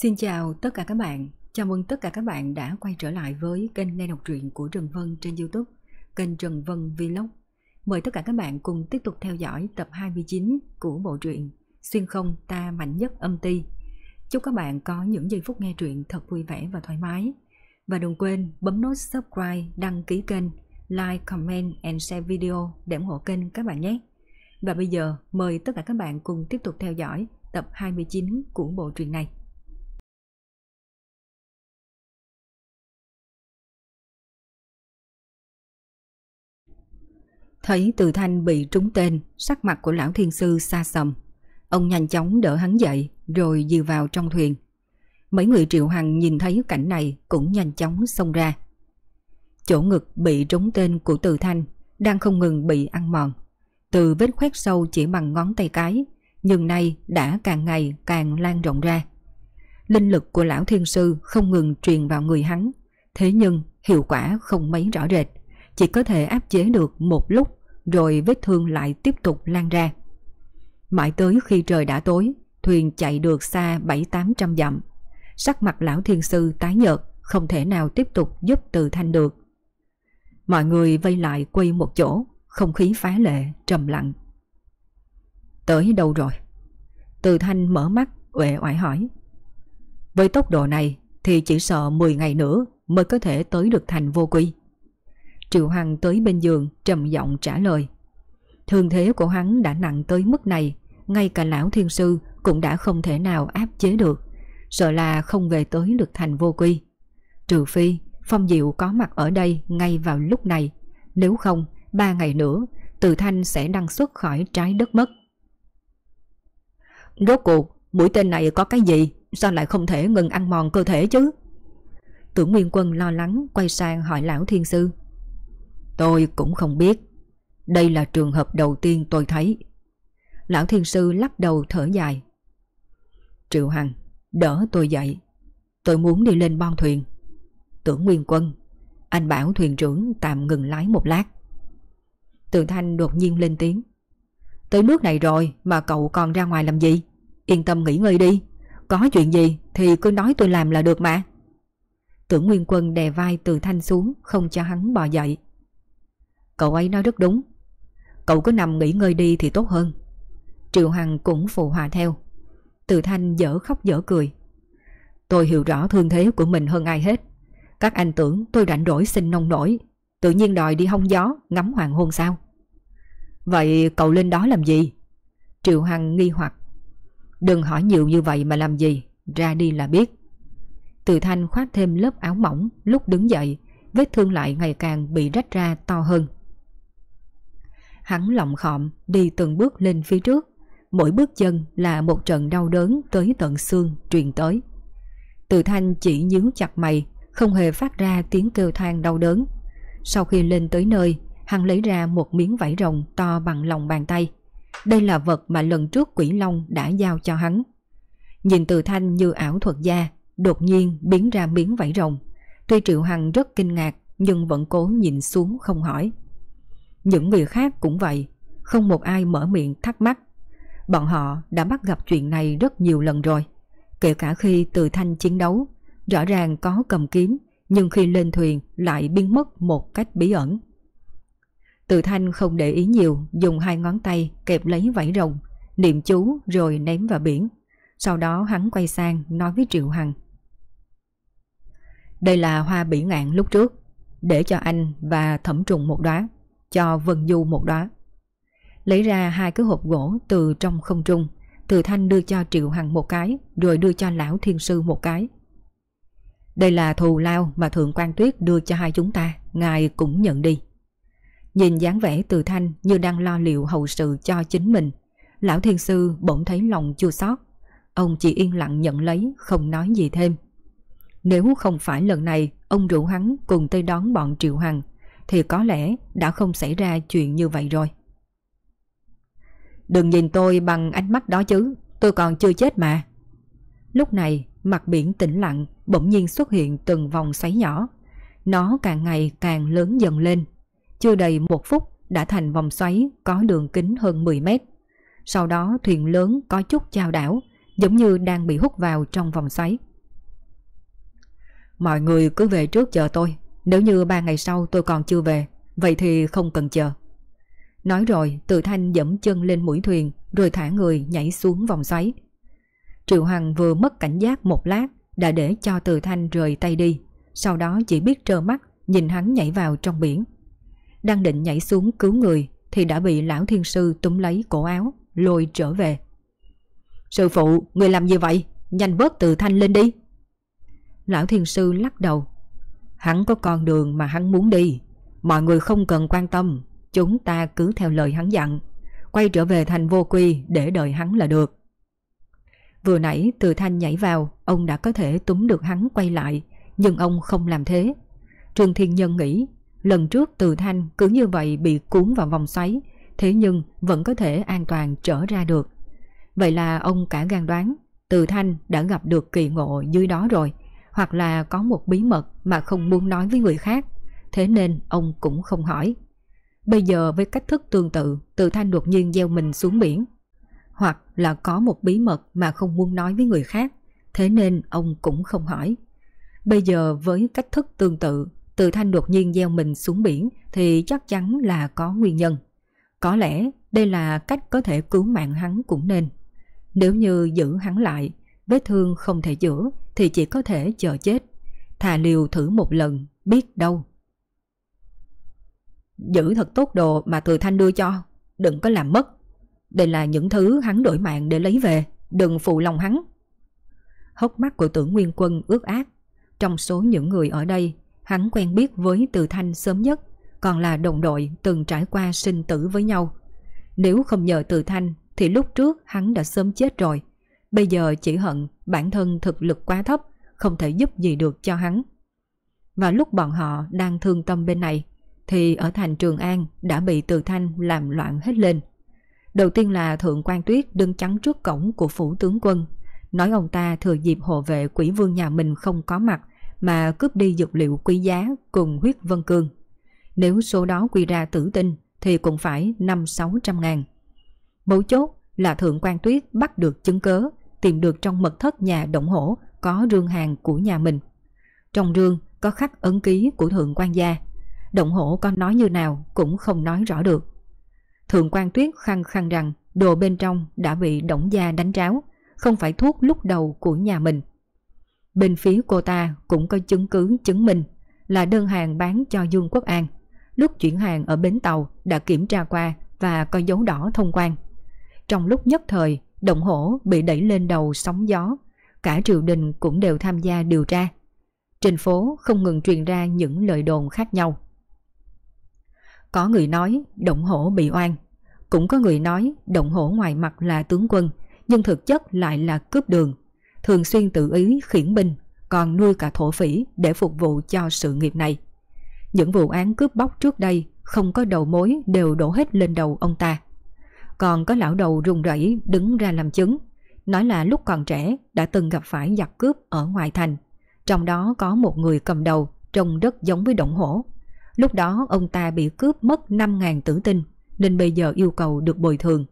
Xin chào tất cả các bạn, chào mừng tất cả các bạn đã quay trở lại với kênh nghe đọc truyện của Trần Vân trên Youtube, kênh Trần Vân Vlog. Mời tất cả các bạn cùng tiếp tục theo dõi tập 29 của bộ truyện Xuyên không ta mạnh nhất âm ti. Chúc các bạn có những giây phút nghe truyện thật vui vẻ và thoải mái. Và đừng quên bấm nút subscribe, đăng ký kênh, like, comment and share video để ủng hộ kênh các bạn nhé. Và bây giờ mời tất cả các bạn cùng tiếp tục theo dõi tập 29 của bộ truyện này. Thấy từ thanh bị trúng tên, sắc mặt của lão thiên sư xa sầm. Ông nhanh chóng đỡ hắn dậy rồi dìu vào trong thuyền. Mấy người triệu hằng nhìn thấy cảnh này cũng nhanh chóng xông ra. Chỗ ngực bị trúng tên của từ thanh đang không ngừng bị ăn mòn. Từ vết khoét sâu chỉ bằng ngón tay cái, nhưng nay đã càng ngày càng lan rộng ra. Linh lực của lão thiên sư không ngừng truyền vào người hắn, thế nhưng hiệu quả không mấy rõ rệt, chỉ có thể áp chế được một lúc rồi vết thương lại tiếp tục lan ra. Mãi tới khi trời đã tối, thuyền chạy được xa 7-800 dặm. Sắc mặt lão thiên sư tái nhợt, không thể nào tiếp tục giúp từ thanh được. Mọi người vây lại quay một chỗ, không khí phá lệ, trầm lặng. Tới đâu rồi? Từ thanh mở mắt, uể oải hỏi. Với tốc độ này thì chỉ sợ 10 ngày nữa mới có thể tới được thành vô quy. Triệu Hằng tới bên giường trầm giọng trả lời. Thương thế của hắn đã nặng tới mức này, ngay cả lão thiên sư cũng đã không thể nào áp chế được, sợ là không về tới được thành vô quy. Trừ phi, Phong Diệu có mặt ở đây ngay vào lúc này, nếu không, ba ngày nữa, Từ Thanh sẽ đăng xuất khỏi trái đất mất. Rốt cuộc, mũi tên này có cái gì, sao lại không thể ngừng ăn mòn cơ thể chứ? Tưởng Nguyên Quân lo lắng quay sang hỏi lão thiên sư. Tôi cũng không biết. Đây là trường hợp đầu tiên tôi thấy. Lão thiên sư lắc đầu thở dài. Triệu Hằng, đỡ tôi dậy. Tôi muốn đi lên bon thuyền. Tưởng Nguyên Quân, anh bảo thuyền trưởng tạm ngừng lái một lát. Từ Thanh đột nhiên lên tiếng. Tới nước này rồi mà cậu còn ra ngoài làm gì? Yên tâm nghỉ ngơi đi. Có chuyện gì thì cứ nói tôi làm là được mà. Tưởng Nguyên Quân đè vai Từ Thanh xuống không cho hắn bò dậy. Cậu ấy nói rất đúng. Cậu cứ nằm nghỉ ngơi đi thì tốt hơn. Triệu Hằng cũng phụ hòa theo. Từ Thanh dở khóc dở cười. Tôi hiểu rõ thương thế của mình hơn ai hết. Các anh tưởng tôi rảnh rỗi xin nông nổi. Tự nhiên đòi đi hong gió, Ngắm hoàng hôn sao? Vậy cậu lên đó làm gì? Triệu Hằng nghi hoặc. Đừng hỏi nhiều như vậy mà làm gì, Ra đi là biết. Từ Thanh khoác thêm lớp áo mỏng, Lúc đứng dậy, Vết thương lại ngày càng bị rách ra to hơn. Hắn lọng khọm đi từng bước lên phía trước. Mỗi bước chân là một trận đau đớn tới tận xương truyền tới. Từ thanh chỉ nhíu chặt mày, không hề phát ra tiếng kêu than đau đớn. Sau khi lên tới nơi, hắn lấy ra một miếng vải rồng to bằng lòng bàn tay. Đây là vật mà lần trước quỷ long đã giao cho hắn. Nhìn từ thanh như ảo thuật gia, đột nhiên biến ra miếng vải rồng. Tuy Triệu Hằng rất kinh ngạc nhưng vẫn cố nhìn xuống không hỏi. Những người khác cũng vậy, không một ai mở miệng thắc mắc. Bọn họ đã bắt gặp chuyện này rất nhiều lần rồi. Kể cả khi từ thanh chiến đấu, rõ ràng có cầm kiếm, nhưng khi lên thuyền lại biến mất một cách bí ẩn. Từ thanh không để ý nhiều, dùng hai ngón tay kẹp lấy vảy rồng, niệm chú rồi ném vào biển. Sau đó hắn quay sang nói với Triệu Hằng. Đây là hoa bỉ ngạn lúc trước, để cho anh và thẩm trùng một đóa cho Vân Du một đóa. Lấy ra hai cái hộp gỗ từ trong không trung, Từ Thanh đưa cho Triệu Hằng một cái, rồi đưa cho Lão Thiên Sư một cái. Đây là thù lao mà Thượng quan Tuyết đưa cho hai chúng ta, ngài cũng nhận đi. Nhìn dáng vẻ Từ Thanh như đang lo liệu hậu sự cho chính mình, Lão Thiên Sư bỗng thấy lòng chua xót. Ông chỉ yên lặng nhận lấy, không nói gì thêm. Nếu không phải lần này ông rủ hắn cùng tới đón bọn Triệu Hằng, thì có lẽ đã không xảy ra chuyện như vậy rồi. Đừng nhìn tôi bằng ánh mắt đó chứ, tôi còn chưa chết mà. Lúc này, mặt biển tĩnh lặng bỗng nhiên xuất hiện từng vòng xoáy nhỏ. Nó càng ngày càng lớn dần lên. Chưa đầy một phút đã thành vòng xoáy có đường kính hơn 10 mét. Sau đó thuyền lớn có chút chao đảo, giống như đang bị hút vào trong vòng xoáy. Mọi người cứ về trước chờ tôi, nếu như ba ngày sau tôi còn chưa về, vậy thì không cần chờ. Nói rồi, Từ Thanh dẫm chân lên mũi thuyền, rồi thả người nhảy xuống vòng xoáy. Triệu Hằng vừa mất cảnh giác một lát, đã để cho Từ Thanh rời tay đi, sau đó chỉ biết trơ mắt nhìn hắn nhảy vào trong biển. Đang định nhảy xuống cứu người thì đã bị lão thiên sư túm lấy cổ áo, lôi trở về. Sư phụ, người làm gì vậy? Nhanh bớt Từ Thanh lên đi. Lão thiên sư lắc đầu. Hắn có con đường mà hắn muốn đi. Mọi người không cần quan tâm, chúng ta cứ theo lời hắn dặn. Quay trở về thành vô quy để đợi hắn là được. Vừa nãy từ thanh nhảy vào, ông đã có thể túm được hắn quay lại, nhưng ông không làm thế. Trương Thiên Nhân nghĩ, lần trước từ thanh cứ như vậy bị cuốn vào vòng xoáy, thế nhưng vẫn có thể an toàn trở ra được. Vậy là ông cả gan đoán, từ thanh đã gặp được kỳ ngộ dưới đó rồi, hoặc là có một bí mật mà không muốn nói với người khác, thế nên ông cũng không hỏi. Bây giờ với cách thức tương tự, từ thanh đột nhiên gieo mình xuống biển, hoặc là có một bí mật mà không muốn nói với người khác, thế nên ông cũng không hỏi. Bây giờ với cách thức tương tự, từ thanh đột nhiên gieo mình xuống biển thì chắc chắn là có nguyên nhân. Có lẽ đây là cách có thể cứu mạng hắn cũng nên. Nếu như giữ hắn lại, vết thương không thể chữa thì chỉ có thể chờ chết. Thà liều thử một lần, biết đâu. Giữ thật tốt đồ mà từ thanh đưa cho, đừng có làm mất. Đây là những thứ hắn đổi mạng để lấy về, đừng phụ lòng hắn. Hốc mắt của tưởng nguyên quân ướt át. Trong số những người ở đây, hắn quen biết với Từ Thanh sớm nhất, còn là đồng đội từng trải qua sinh tử với nhau. Nếu không nhờ Từ Thanh thì lúc trước hắn đã sớm chết rồi. Bây giờ chỉ hận bản thân thực lực quá thấp, không thể giúp gì được cho hắn. Và lúc bọn họ đang thương tâm bên này, thì ở thành Trường An đã bị Từ Thanh làm loạn hết lên. Đầu tiên là Thượng quan Tuyết đứng chắn trước cổng của phủ tướng quân, nói ông ta thừa dịp hộ vệ quỷ vương nhà mình không có mặt mà cướp đi dược liệu quý giá cùng huyết vân cương. Nếu số đó quy ra tử tinh thì cũng phải 5-600 ngàn. Mấu chốt là Thượng quan Tuyết bắt được chứng cớ, tìm được trong mật thất nhà động hổ có rương hàng của nhà mình. Trong rương có khắc ấn ký của Thượng quan gia. Động hổ có nói như nào cũng không nói rõ được. Thượng quan Tuyết khăng khăng rằng đồ bên trong đã bị động Gia đánh tráo, không phải thuốc lúc đầu của nhà mình. Bên phía cô ta cũng có chứng cứ chứng minh là đơn hàng bán cho Dương Quốc An. Lúc chuyển hàng ở bến tàu đã kiểm tra qua và có dấu đỏ thông quan. Trong lúc nhất thời, động hổ bị đẩy lên đầu sóng gió. Cả triều đình cũng đều tham gia điều tra. Trên phố không ngừng truyền ra những lời đồn khác nhau. Có người nói động hổ bị oan. Cũng có người nói động hổ ngoài mặt là tướng quân, nhưng thực chất lại là cướp đường. Thường xuyên tự ý khiển binh, còn nuôi cả thổ phỉ để phục vụ cho sự nghiệp này. Những vụ án cướp bóc trước đây không có đầu mối đều đổ hết lên đầu ông ta. Còn có lão đầu rùng rẩy đứng ra làm chứng, nói là lúc còn trẻ đã từng gặp phải giặc cướp ở ngoài thành. Trong đó có một người cầm đầu trông rất giống với động hổ. Lúc đó ông ta bị cướp mất 5.000 tử tinh nên bây giờ yêu cầu được bồi thường.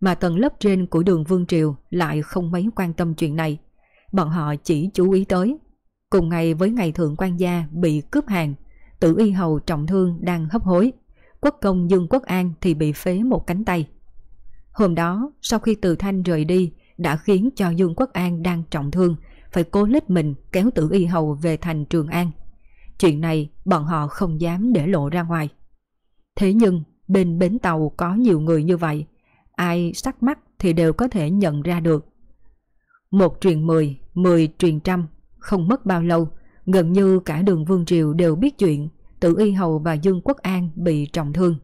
Mà tầng lớp trên của đường Vương Triều lại không mấy quan tâm chuyện này. Bọn họ chỉ chú ý tới. Cùng ngày với ngày thượng quan gia bị cướp hàng, tử y hầu trọng thương đang hấp hối. Quốc công Dương Quốc An thì bị phế một cánh tay. Hôm đó, sau khi từ thanh rời đi, đã khiến cho Dương Quốc An đang trọng thương, phải cố lết mình kéo tử y hầu về thành Trường An. Chuyện này bọn họ không dám để lộ ra ngoài. Thế nhưng bên bến tàu có nhiều người như vậy, ai sắc mắt thì đều có thể nhận ra được. Một truyền mười, mười truyền trăm, không mất bao lâu, gần như cả đường Vương Triều đều biết chuyện Tử Y Hầu và Dương Quốc An bị trọng thương.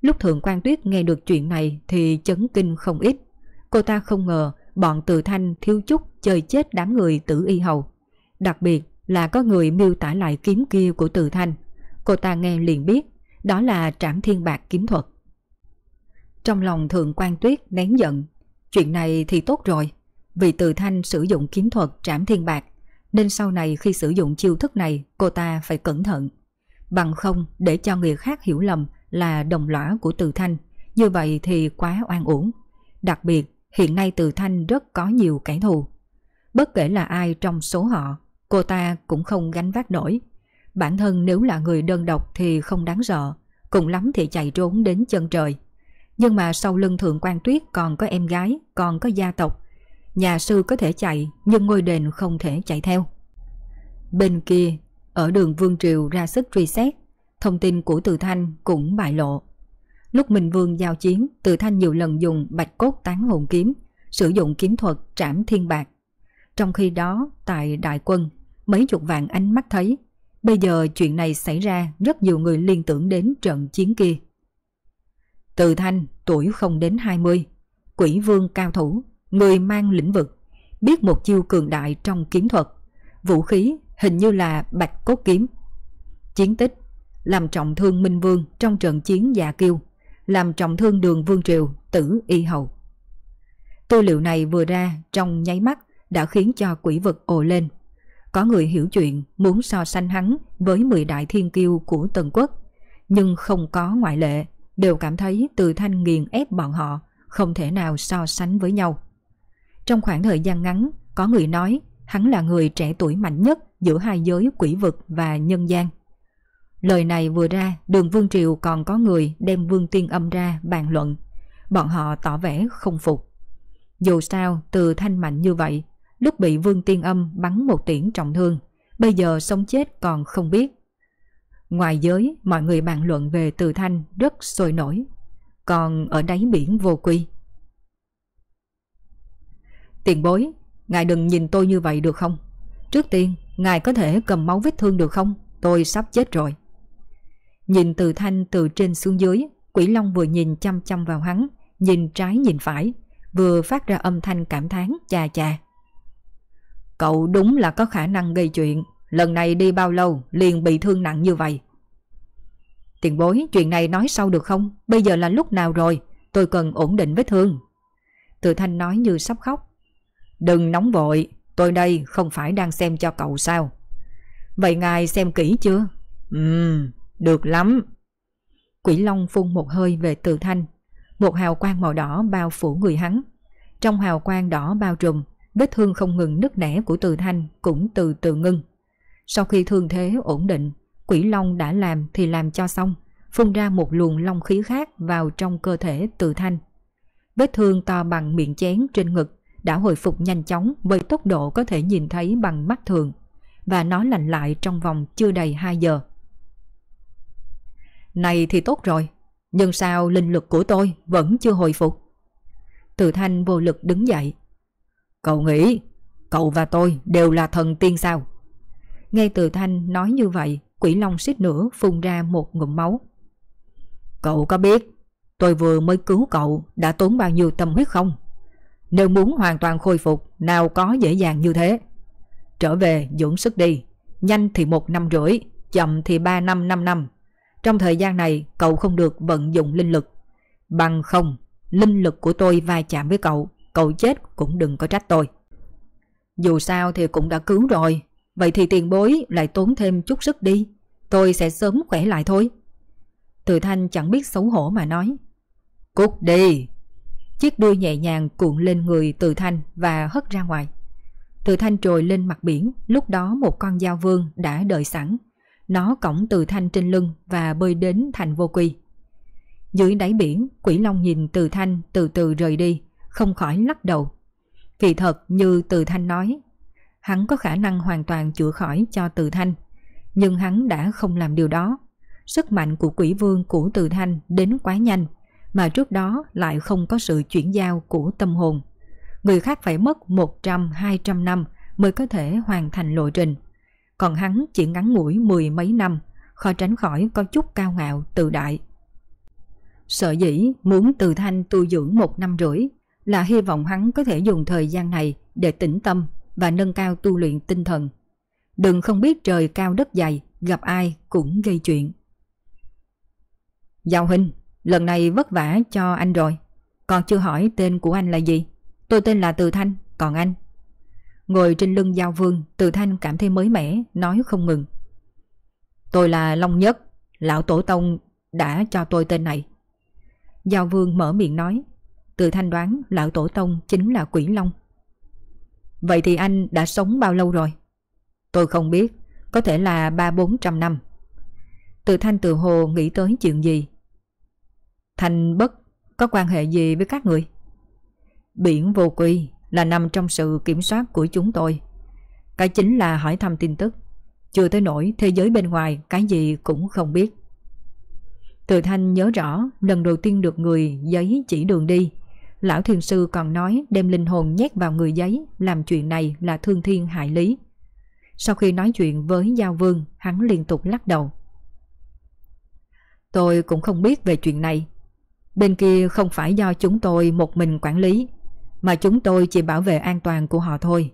Lúc Thượng quan Tuyết nghe được chuyện này thì chấn kinh không ít. Cô ta không ngờ bọn Từ Thanh, thiếu chút chơi chết đám người Tử Y Hầu. Đặc biệt là có người miêu tả lại kiếm kia của Từ Thanh. Cô ta nghe liền biết, đó là trảm thiên bạc kiếm thuật. Trong lòng Thượng quan Tuyết nén giận. Chuyện này thì tốt rồi. Vì Từ Thanh sử dụng kiếm thuật trảm thiên bạc, nên sau này khi sử dụng chiêu thức này, cô ta phải cẩn thận. Bằng không để cho người khác hiểu lầm là đồng lõa của Từ Thanh. Như vậy thì quá oan uổng. Đặc biệt hiện nay Từ Thanh rất có nhiều kẻ thù. Bất kể là ai trong số họ, cô ta cũng không gánh vác nổi. Bản thân nếu là người đơn độc thì không đáng sợ, cùng lắm thì chạy trốn đến chân trời. Nhưng mà sau lưng thượng quan tuyết còn có em gái, còn có gia tộc. Nhà sư có thể chạy, nhưng ngôi đền không thể chạy theo. Bên kia, ở đường Vương Triều ra sức truy xét, thông tin của Từ Thanh cũng bại lộ. Lúc Minh Vương giao chiến, Từ Thanh nhiều lần dùng bạch cốt tán hồn kiếm, sử dụng kiếm thuật trảm thiên bạc. Trong khi đó, tại đại quân, mấy chục vạn ánh mắt thấy, bây giờ chuyện này xảy ra rất nhiều người liên tưởng đến trận chiến kia. Từ Thanh, tuổi không đến 20, quỷ vương cao thủ, người mang lĩnh vực, biết một chiêu cường đại trong kiếm thuật, vũ khí hình như là bạch cốt kiếm. Chiến tích, làm trọng thương Minh Vương trong trận chiến Dạ Kiêu, làm trọng thương đường Vương Triều, tử y hầu. Tư liệu này vừa ra trong nháy mắt đã khiến cho quỷ vực ồ lên. Có người hiểu chuyện muốn so sánh hắn với 10 đại thiên kiêu của Tần Quốc, nhưng không có ngoại lệ, đều cảm thấy từ thanh nghiền ép bọn họ, không thể nào so sánh với nhau. Trong khoảng thời gian ngắn, có người nói hắn là người trẻ tuổi mạnh nhất giữa hai giới quỷ vực và nhân gian. Lời này vừa ra, đường Vương Triều còn có người đem Vương Tiên Âm ra bàn luận. Bọn họ tỏ vẻ không phục. Dù sao, từ thanh mạnh như vậy, lúc bị Vương Tiên Âm bắn một tiễn trọng thương, bây giờ sống chết còn không biết. Ngoài giới, mọi người bàn luận về từ thanh rất sôi nổi. Còn ở đáy biển vô quy. Tiền bối, ngài đừng nhìn tôi như vậy được không? Trước tiên, ngài có thể cầm máu vết thương được không? Tôi sắp chết rồi. Nhìn từ thanh từ trên xuống dưới, quỷ long vừa nhìn chăm chăm vào hắn, nhìn trái nhìn phải, vừa phát ra âm thanh cảm thán chà chà. Cậu đúng là có khả năng gây chuyện, lần này đi bao lâu liền bị thương nặng như vậy. Tiền bối, chuyện này nói sau được không? Bây giờ là lúc nào rồi? Tôi cần ổn định vết thương. Từ thanh nói như sắp khóc. Đừng nóng vội, tôi đây không phải đang xem cho cậu sao. Vậy ngài xem kỹ chưa? Ừm, được lắm. Quỷ Long phun một hơi về từ thanh. Một hào quang màu đỏ bao phủ người hắn. Trong hào quang đỏ bao trùm, vết thương không ngừng nứt nẻ của từ thanh cũng từ từ ngưng. Sau khi thương thế ổn định, quỷ long đã làm thì làm cho xong, phun ra một luồng long khí khác vào trong cơ thể từ thanh. Vết thương to bằng miệng chén trên ngực đã hồi phục nhanh chóng với tốc độ có thể nhìn thấy bằng mắt thường và nó lành lại trong vòng chưa đầy 2 giờ. Này thì tốt rồi, nhưng sao linh lực của tôi vẫn chưa hồi phục? Từ thanh vô lực đứng dậy. Cậu nghĩ cậu và tôi đều là thần tiên sao? Nghe từ thanh nói như vậy, quỷ long xích nữa phun ra một ngụm máu. Cậu có biết tôi vừa mới cứu cậu đã tốn bao nhiêu tâm huyết không? Nếu muốn hoàn toàn khôi phục nào có dễ dàng như thế. Trở về dưỡng sức đi, nhanh thì một năm rưỡi, chậm thì ba năm năm năm. Trong thời gian này cậu không được vận dụng linh lực. Bằng không, linh lực của tôi va chạm với cậu, cậu chết cũng đừng có trách tôi. Dù sao thì cũng đã cứu rồi, vậy thì tiền bối lại tốn thêm chút sức đi, tôi sẽ sớm khỏe lại thôi. Từ thanh chẳng biết xấu hổ mà nói. Cút đi! Chiếc đuôi nhẹ nhàng cuộn lên người từ thanh và hất ra ngoài. Từ thanh trồi lên mặt biển, lúc đó một con dao vương đã đợi sẵn. Nó cõng từ thanh trên lưng và bơi đến thành vô quy. Dưới đáy biển, quỷ long nhìn từ thanh từ từ rời đi, không khỏi lắc đầu. Kỳ thật như từ thanh nói, hắn có khả năng hoàn toàn chữa khỏi cho từ thanh, nhưng hắn đã không làm điều đó. Sức mạnh của quỷ vương của từ thanh đến quá nhanh, mà trước đó lại không có sự chuyển giao của tâm hồn. Người khác phải mất 100-200 năm mới có thể hoàn thành lộ trình. Còn hắn chỉ ngắn ngủi mười mấy năm, khó tránh khỏi có chút cao ngạo, tự đại. Sợ dĩ muốn từ thanh tu dưỡng một năm rưỡi là hy vọng hắn có thể dùng thời gian này để tĩnh tâm và nâng cao tu luyện tinh thần. Đừng không biết trời cao đất dày, gặp ai cũng gây chuyện. Giao hình lần này vất vả cho anh rồi. Còn chưa hỏi tên của anh là gì? Tôi tên là Từ Thanh, còn anh? Ngồi trên lưng Giao Vương, Từ Thanh cảm thấy mới mẻ, nói không ngừng. Tôi là Long Nhất, lão tổ tông đã cho tôi tên này. Giao Vương mở miệng nói. Từ thanh đoán lão tổ tông chính là quỷ long. Vậy thì anh đã sống bao lâu rồi? Tôi không biết, có thể là ba bốn trăm năm. Từ thanh từ hồ nghĩ tới chuyện gì? Thành bất có quan hệ gì với các người? Biển vô quy là nằm trong sự kiểm soát của chúng tôi. Cái chính là hỏi thăm tin tức. Chưa tới nổi thế giới bên ngoài cái gì cũng không biết. Từ Thanh nhớ rõ lần đầu tiên được người giấy chỉ đường đi. Lão thiền sư còn nói đem linh hồn nhét vào người giấy làm chuyện này là thương thiên hại lý. Sau khi nói chuyện với Giao Vương, hắn liên tục lắc đầu. Tôi cũng không biết về chuyện này. Bên kia không phải do chúng tôi một mình quản lý, mà chúng tôi chỉ bảo vệ an toàn của họ thôi.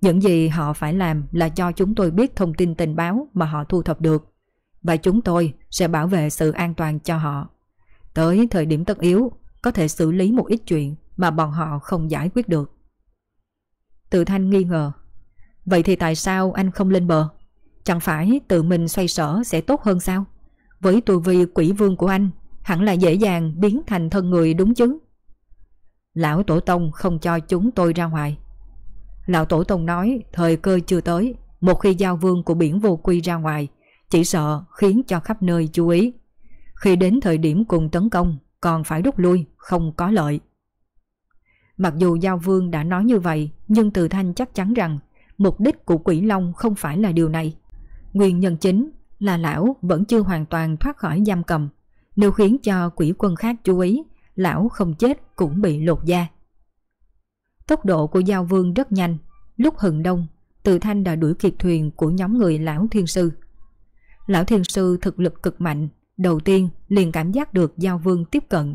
Những gì họ phải làm là cho chúng tôi biết thông tin tình báo mà họ thu thập được và chúng tôi sẽ bảo vệ sự an toàn cho họ. Tới thời điểm tất yếu, có thể xử lý một ít chuyện mà bọn họ không giải quyết được. Tự Thanh nghi ngờ. Vậy thì tại sao anh không lên bờ? Chẳng phải tự mình xoay sở sẽ tốt hơn sao? Với tu vi quỷ vương của anh, hẳn là dễ dàng biến thành thân người đúng chứ? Lão Tổ Tông không cho chúng tôi ra ngoài. Lão Tổ Tông nói thời cơ chưa tới, một khi giao vương của biển vô quy ra ngoài, chỉ sợ khiến cho khắp nơi chú ý. Khi đến thời điểm cùng tấn công, còn phải rút lui, không có lợi. Mặc dù Giao Vương đã nói như vậy, nhưng Từ Thanh chắc chắn rằng mục đích của Quỷ Long không phải là điều này. Nguyên nhân chính là lão vẫn chưa hoàn toàn thoát khỏi giam cầm. Nếu khiến cho quỷ quân khác chú ý, lão không chết cũng bị lột da. Tốc độ của Giao Vương rất nhanh. Lúc hừng đông, Từ Thanh đã đuổi kịp thuyền của nhóm người lão thiên sư. Lão thiên sư thực lực cực mạnh, đầu tiên liền cảm giác được Giao Vương tiếp cận.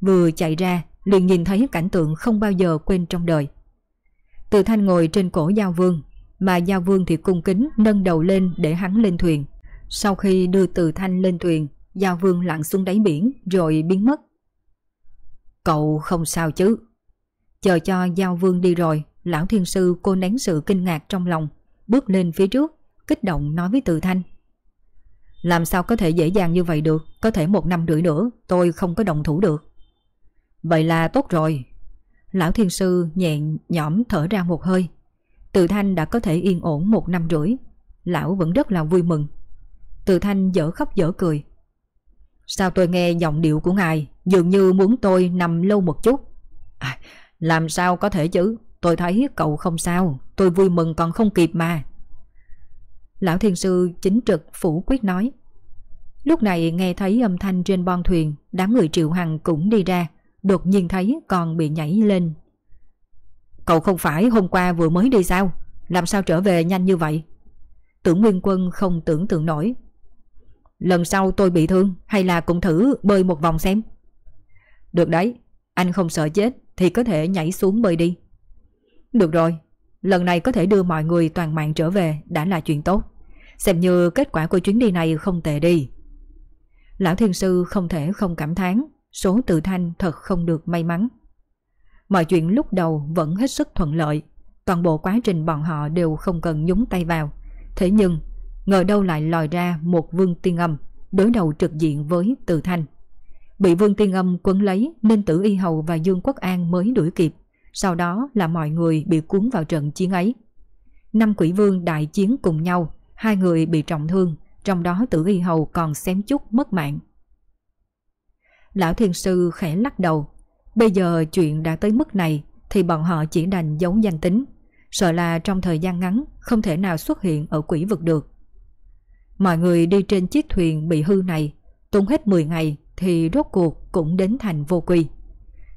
Vừa chạy ra, liền nhìn thấy cảnh tượng không bao giờ quên trong đời. Từ thanh ngồi trên cổ Giao Vương, mà Giao Vương thì cung kính nâng đầu lên để hắn lên thuyền. Sau khi đưa từ thanh lên thuyền, Giao Vương lặn xuống đáy biển rồi biến mất. Cậu không sao chứ? Chờ cho Giao Vương đi rồi, lão thiên sư cô nén sự kinh ngạc trong lòng, bước lên phía trước, kích động nói với từ thanh. Làm sao có thể dễ dàng như vậy được? Có thể một năm rưỡi nữa tôi không có đồng thủ được. Vậy là tốt rồi. Lão thiên sư nhẹ nhõm thở ra một hơi. Từ thanh đã có thể yên ổn một năm rưỡi. Lão vẫn rất là vui mừng. Từ thanh dở khóc dở cười. Sao tôi nghe giọng điệu của ngài Dường như muốn tôi nằm lâu một chút à, Làm sao có thể chứ Tôi thấy cậu không sao Tôi vui mừng còn không kịp mà Lão thiên sư chính trực phủ quyết nói. Lúc này nghe thấy âm thanh trên bon thuyền, đám người triệu hằng cũng đi ra, đột nhiên thấy còn bị nhảy lên. Cậu không phải hôm qua vừa mới đi sao? Làm sao trở về nhanh như vậy? Tưởng Nguyên Quân không tưởng tượng nổi. Lần sau tôi bị thương hay là cũng thử bơi một vòng xem? Được đấy, anh không sợ chết thì có thể nhảy xuống bơi đi. Được rồi, lần này có thể đưa mọi người toàn mạng trở về đã là chuyện tốt. Xem như kết quả của chuyến đi này không tệ đi. Lão thiên sư không thể không cảm thán số tự thanh thật không được may mắn. Mọi chuyện lúc đầu vẫn hết sức thuận lợi, toàn bộ quá trình bọn họ đều không cần nhúng tay vào. Thế nhưng, ngờ đâu lại lòi ra một vương tiên âm đối đầu trực diện với từ thanh. Bị vương tiên âm quấn lấy nên tử y hầu và Dương Quốc An mới đuổi kịp, sau đó là mọi người bị cuốn vào trận chiến ấy. Năm quỷ vương đại chiến cùng nhau, hai người bị trọng thương, trong đó tử y hầu còn xém chút mất mạng. Lão thiên sư khẽ lắc đầu, bây giờ chuyện đã tới mức này thì bọn họ chỉ đành giấu danh tính, sợ là trong thời gian ngắn không thể nào xuất hiện ở quỷ vực được. Mọi người đi trên chiếc thuyền bị hư này, tốn hết 10 ngày thì rốt cuộc cũng đến thành vô quy.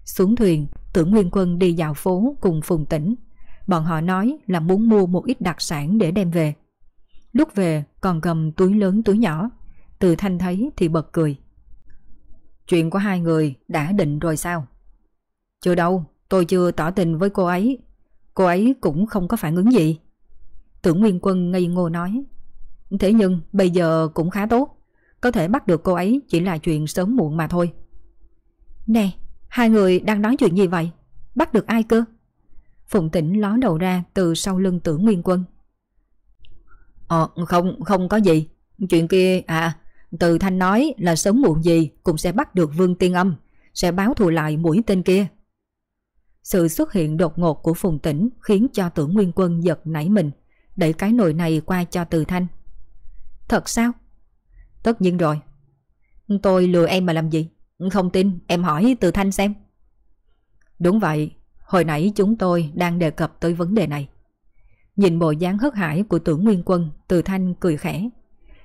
Xuống thuyền, tưởng Nguyên Quân đi dạo phố cùng Phùng Tĩnh. Bọn họ nói là muốn mua một ít đặc sản để đem về. Lúc về còn cầm túi lớn túi nhỏ Từ thanh thấy thì bật cười Chuyện của hai người đã định rồi sao Chưa đâu Tôi chưa tỏ tình với cô ấy Cô ấy cũng không có phản ứng gì Tưởng Nguyên Quân ngây ngô nói Thế nhưng bây giờ cũng khá tốt. Có thể bắt được cô ấy chỉ là chuyện sớm muộn mà thôi. Nè Hai người đang nói chuyện gì vậy? Bắt được ai cơ? Phùng tỉnh ló đầu ra từ sau lưng tưởng Nguyên Quân. Ờ không không có gì. Chuyện kia à Từ Thanh nói là sớm muộn gì Cũng sẽ bắt được Vương Tiên Âm Sẽ báo thù lại mũi tên kia. Sự xuất hiện đột ngột của Phùng Tĩnh khiến cho tưởng Nguyên Quân giật nảy mình, đẩy cái nồi này qua cho Từ Thanh. Thật sao? Tất nhiên rồi. Tôi lừa em mà làm gì? Không tin, em hỏi Từ Thanh xem. Đúng vậy, hồi nãy chúng tôi đang đề cập tới vấn đề này. Nhìn bộ dáng hớt hải của tưởng Nguyên Quân, Từ Thanh cười khẽ.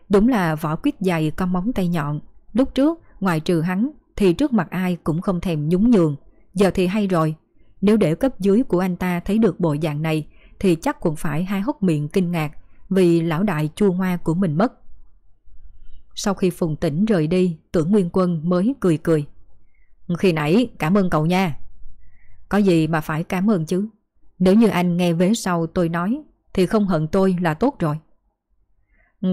Đúng là vỏ quyết dày có móng tay nhọn. Lúc trước, ngoài trừ hắn, thì trước mặt ai cũng không thèm nhúng nhường. Giờ thì hay rồi. Nếu để cấp dưới của anh ta thấy được bộ dạng này, thì chắc cũng phải hai hốc miệng kinh ngạc vì lão đại chua hoa của mình mất. Sau khi Phùng Tĩnh rời đi, tưởng Nguyên Quân mới cười cười. Khi nãy cảm ơn cậu nha. Có gì mà phải cảm ơn chứ. Nếu như anh nghe vế sau tôi nói thì không hận tôi là tốt rồi.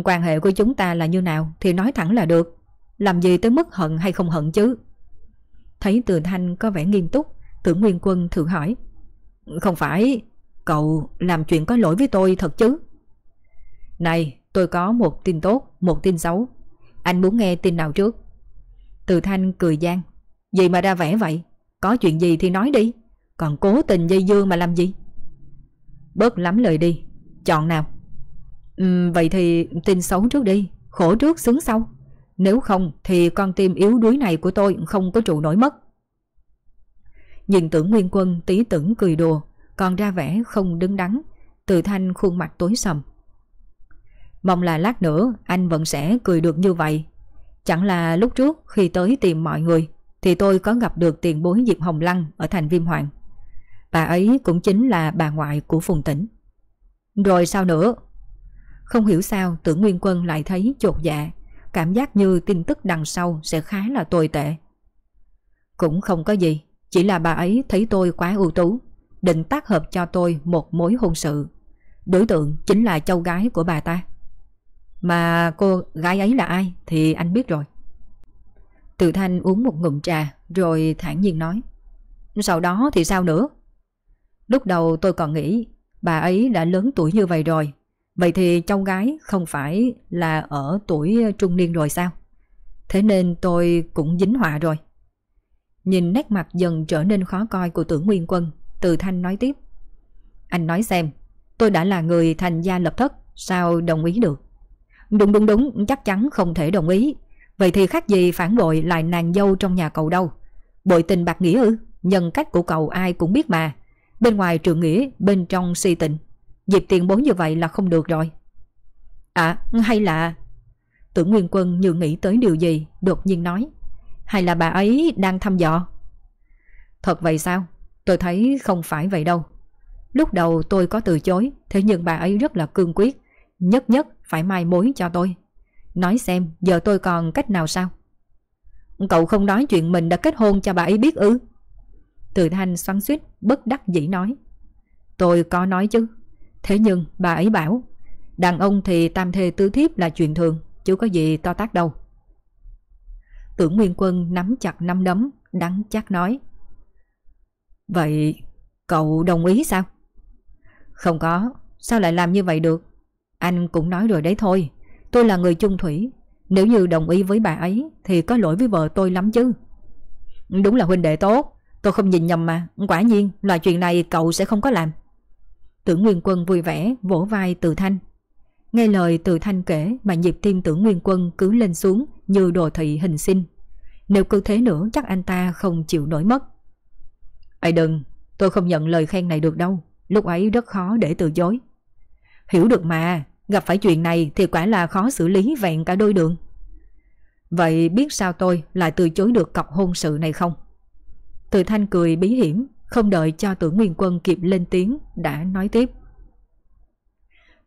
Quan hệ của chúng ta là như nào thì nói thẳng là được. Làm gì tới mức hận hay không hận chứ? Thấy Từ Thanh có vẻ nghiêm túc, tưởng Nguyên Quân thử hỏi. Không phải, cậu làm chuyện có lỗi với tôi thật chứ? Này, tôi có một tin tốt, một tin xấu. Anh muốn nghe tin nào trước? Từ Thanh cười gian. Gì mà ra vẻ vậy? Có chuyện gì thì nói đi. Còn cố tình dây dưa mà làm gì? Bớt lắm lời đi. Chọn nào? Uhm, vậy thì tin xấu trước đi. Khổ trước sướng sau. Nếu không thì con tim yếu đuối này của tôi không có trụ nổi mất. Nhìn tưởng Nguyên Quân tí tưởng cười đùa, còn ra vẻ không đứng đắn, từ thanh khuôn mặt tối sầm. Mong là lát nữa anh vẫn sẽ cười được như vậy. Chẳng là lúc trước khi tới tìm mọi người thì tôi có gặp được tiền bối Diệp Hồng Lăng ở thành Viêm Hoàng. Bà ấy cũng chính là bà ngoại của Phùng Tĩnh. Rồi sao nữa? Không hiểu sao tưởng Nguyên Quân lại thấy chột dạ, cảm giác như tin tức đằng sau sẽ khá là tồi tệ. Cũng không có gì, chỉ là bà ấy thấy tôi quá ưu tú, định tác hợp cho tôi một mối hôn sự. Đối tượng chính là châu gái của bà ta. Mà cô gái ấy là ai thì anh biết rồi. Từ Thanh uống một ngụm trà rồi thản nhiên nói. Sau đó thì sao nữa? Lúc đầu tôi còn nghĩ bà ấy đã lớn tuổi như vậy rồi. Vậy thì cháu gái không phải là ở tuổi trung niên rồi sao? Thế nên tôi cũng dính họa rồi. Nhìn nét mặt dần trở nên khó coi của tưởng Nguyên Quân, Từ Thanh nói tiếp. Anh nói xem, tôi đã là người thành gia lập thất, sao đồng ý được? Đúng đúng đúng, chắc chắn không thể đồng ý. Vậy thì khác gì phản bội lại nàng dâu trong nhà cậu đâu? Bội tình bạc nghĩa ư? Nhân cách của cậu ai cũng biết mà. Bên ngoài trường nghĩa, bên trong si tình. Dịp tiền bối như vậy là không được rồi. À, hay là... Tưởng Nguyên Quân như nghĩ tới điều gì, đột nhiên nói. Hay là bà ấy đang thăm dò? Thật vậy sao? Tôi thấy không phải vậy đâu. Lúc đầu tôi có từ chối, thế nhưng bà ấy rất là cương quyết. Nhất nhất phải mai mối cho tôi. Nói xem giờ tôi còn cách nào sao? Cậu không nói chuyện mình đã kết hôn cho bà ấy biết ư? Từ thanh xoắn suýt bất đắc dĩ nói. Tôi có nói chứ. Thế nhưng bà ấy bảo đàn ông thì tam thê tứ thiếp là chuyện thường, chứ có gì to tác đâu. Tưởng Nguyên Quân nắm chặt năm đấm, đắng chắc nói. Vậy cậu đồng ý sao? Không có, sao lại làm như vậy được? Anh cũng nói rồi đấy thôi, tôi là người chung thủy. Nếu như đồng ý với bà ấy thì có lỗi với vợ tôi lắm chứ. Đúng là huynh đệ tốt, tôi không nhìn nhầm mà, quả nhiên loại chuyện này cậu sẽ không có làm. Tưởng Nguyên Quân vui vẻ vỗ vai Từ Thanh. Nghe lời Từ Thanh kể mà nhịp tim Tưởng Nguyên Quân cứ lên xuống như đồ thị hình sinh. Nếu cứ thế nữa chắc anh ta không chịu nổi mất. Ây đừng, tôi không nhận lời khen này được đâu. Lúc ấy rất khó để từ chối. Hiểu được mà, gặp phải chuyện này thì quả là khó xử lý vẹn cả đôi đường. Vậy biết sao tôi lại từ chối được cọc hôn sự này không? Từ thanh cười bí hiểm, không đợi cho tưởng nguyên quân kịp lên tiếng, đã nói tiếp.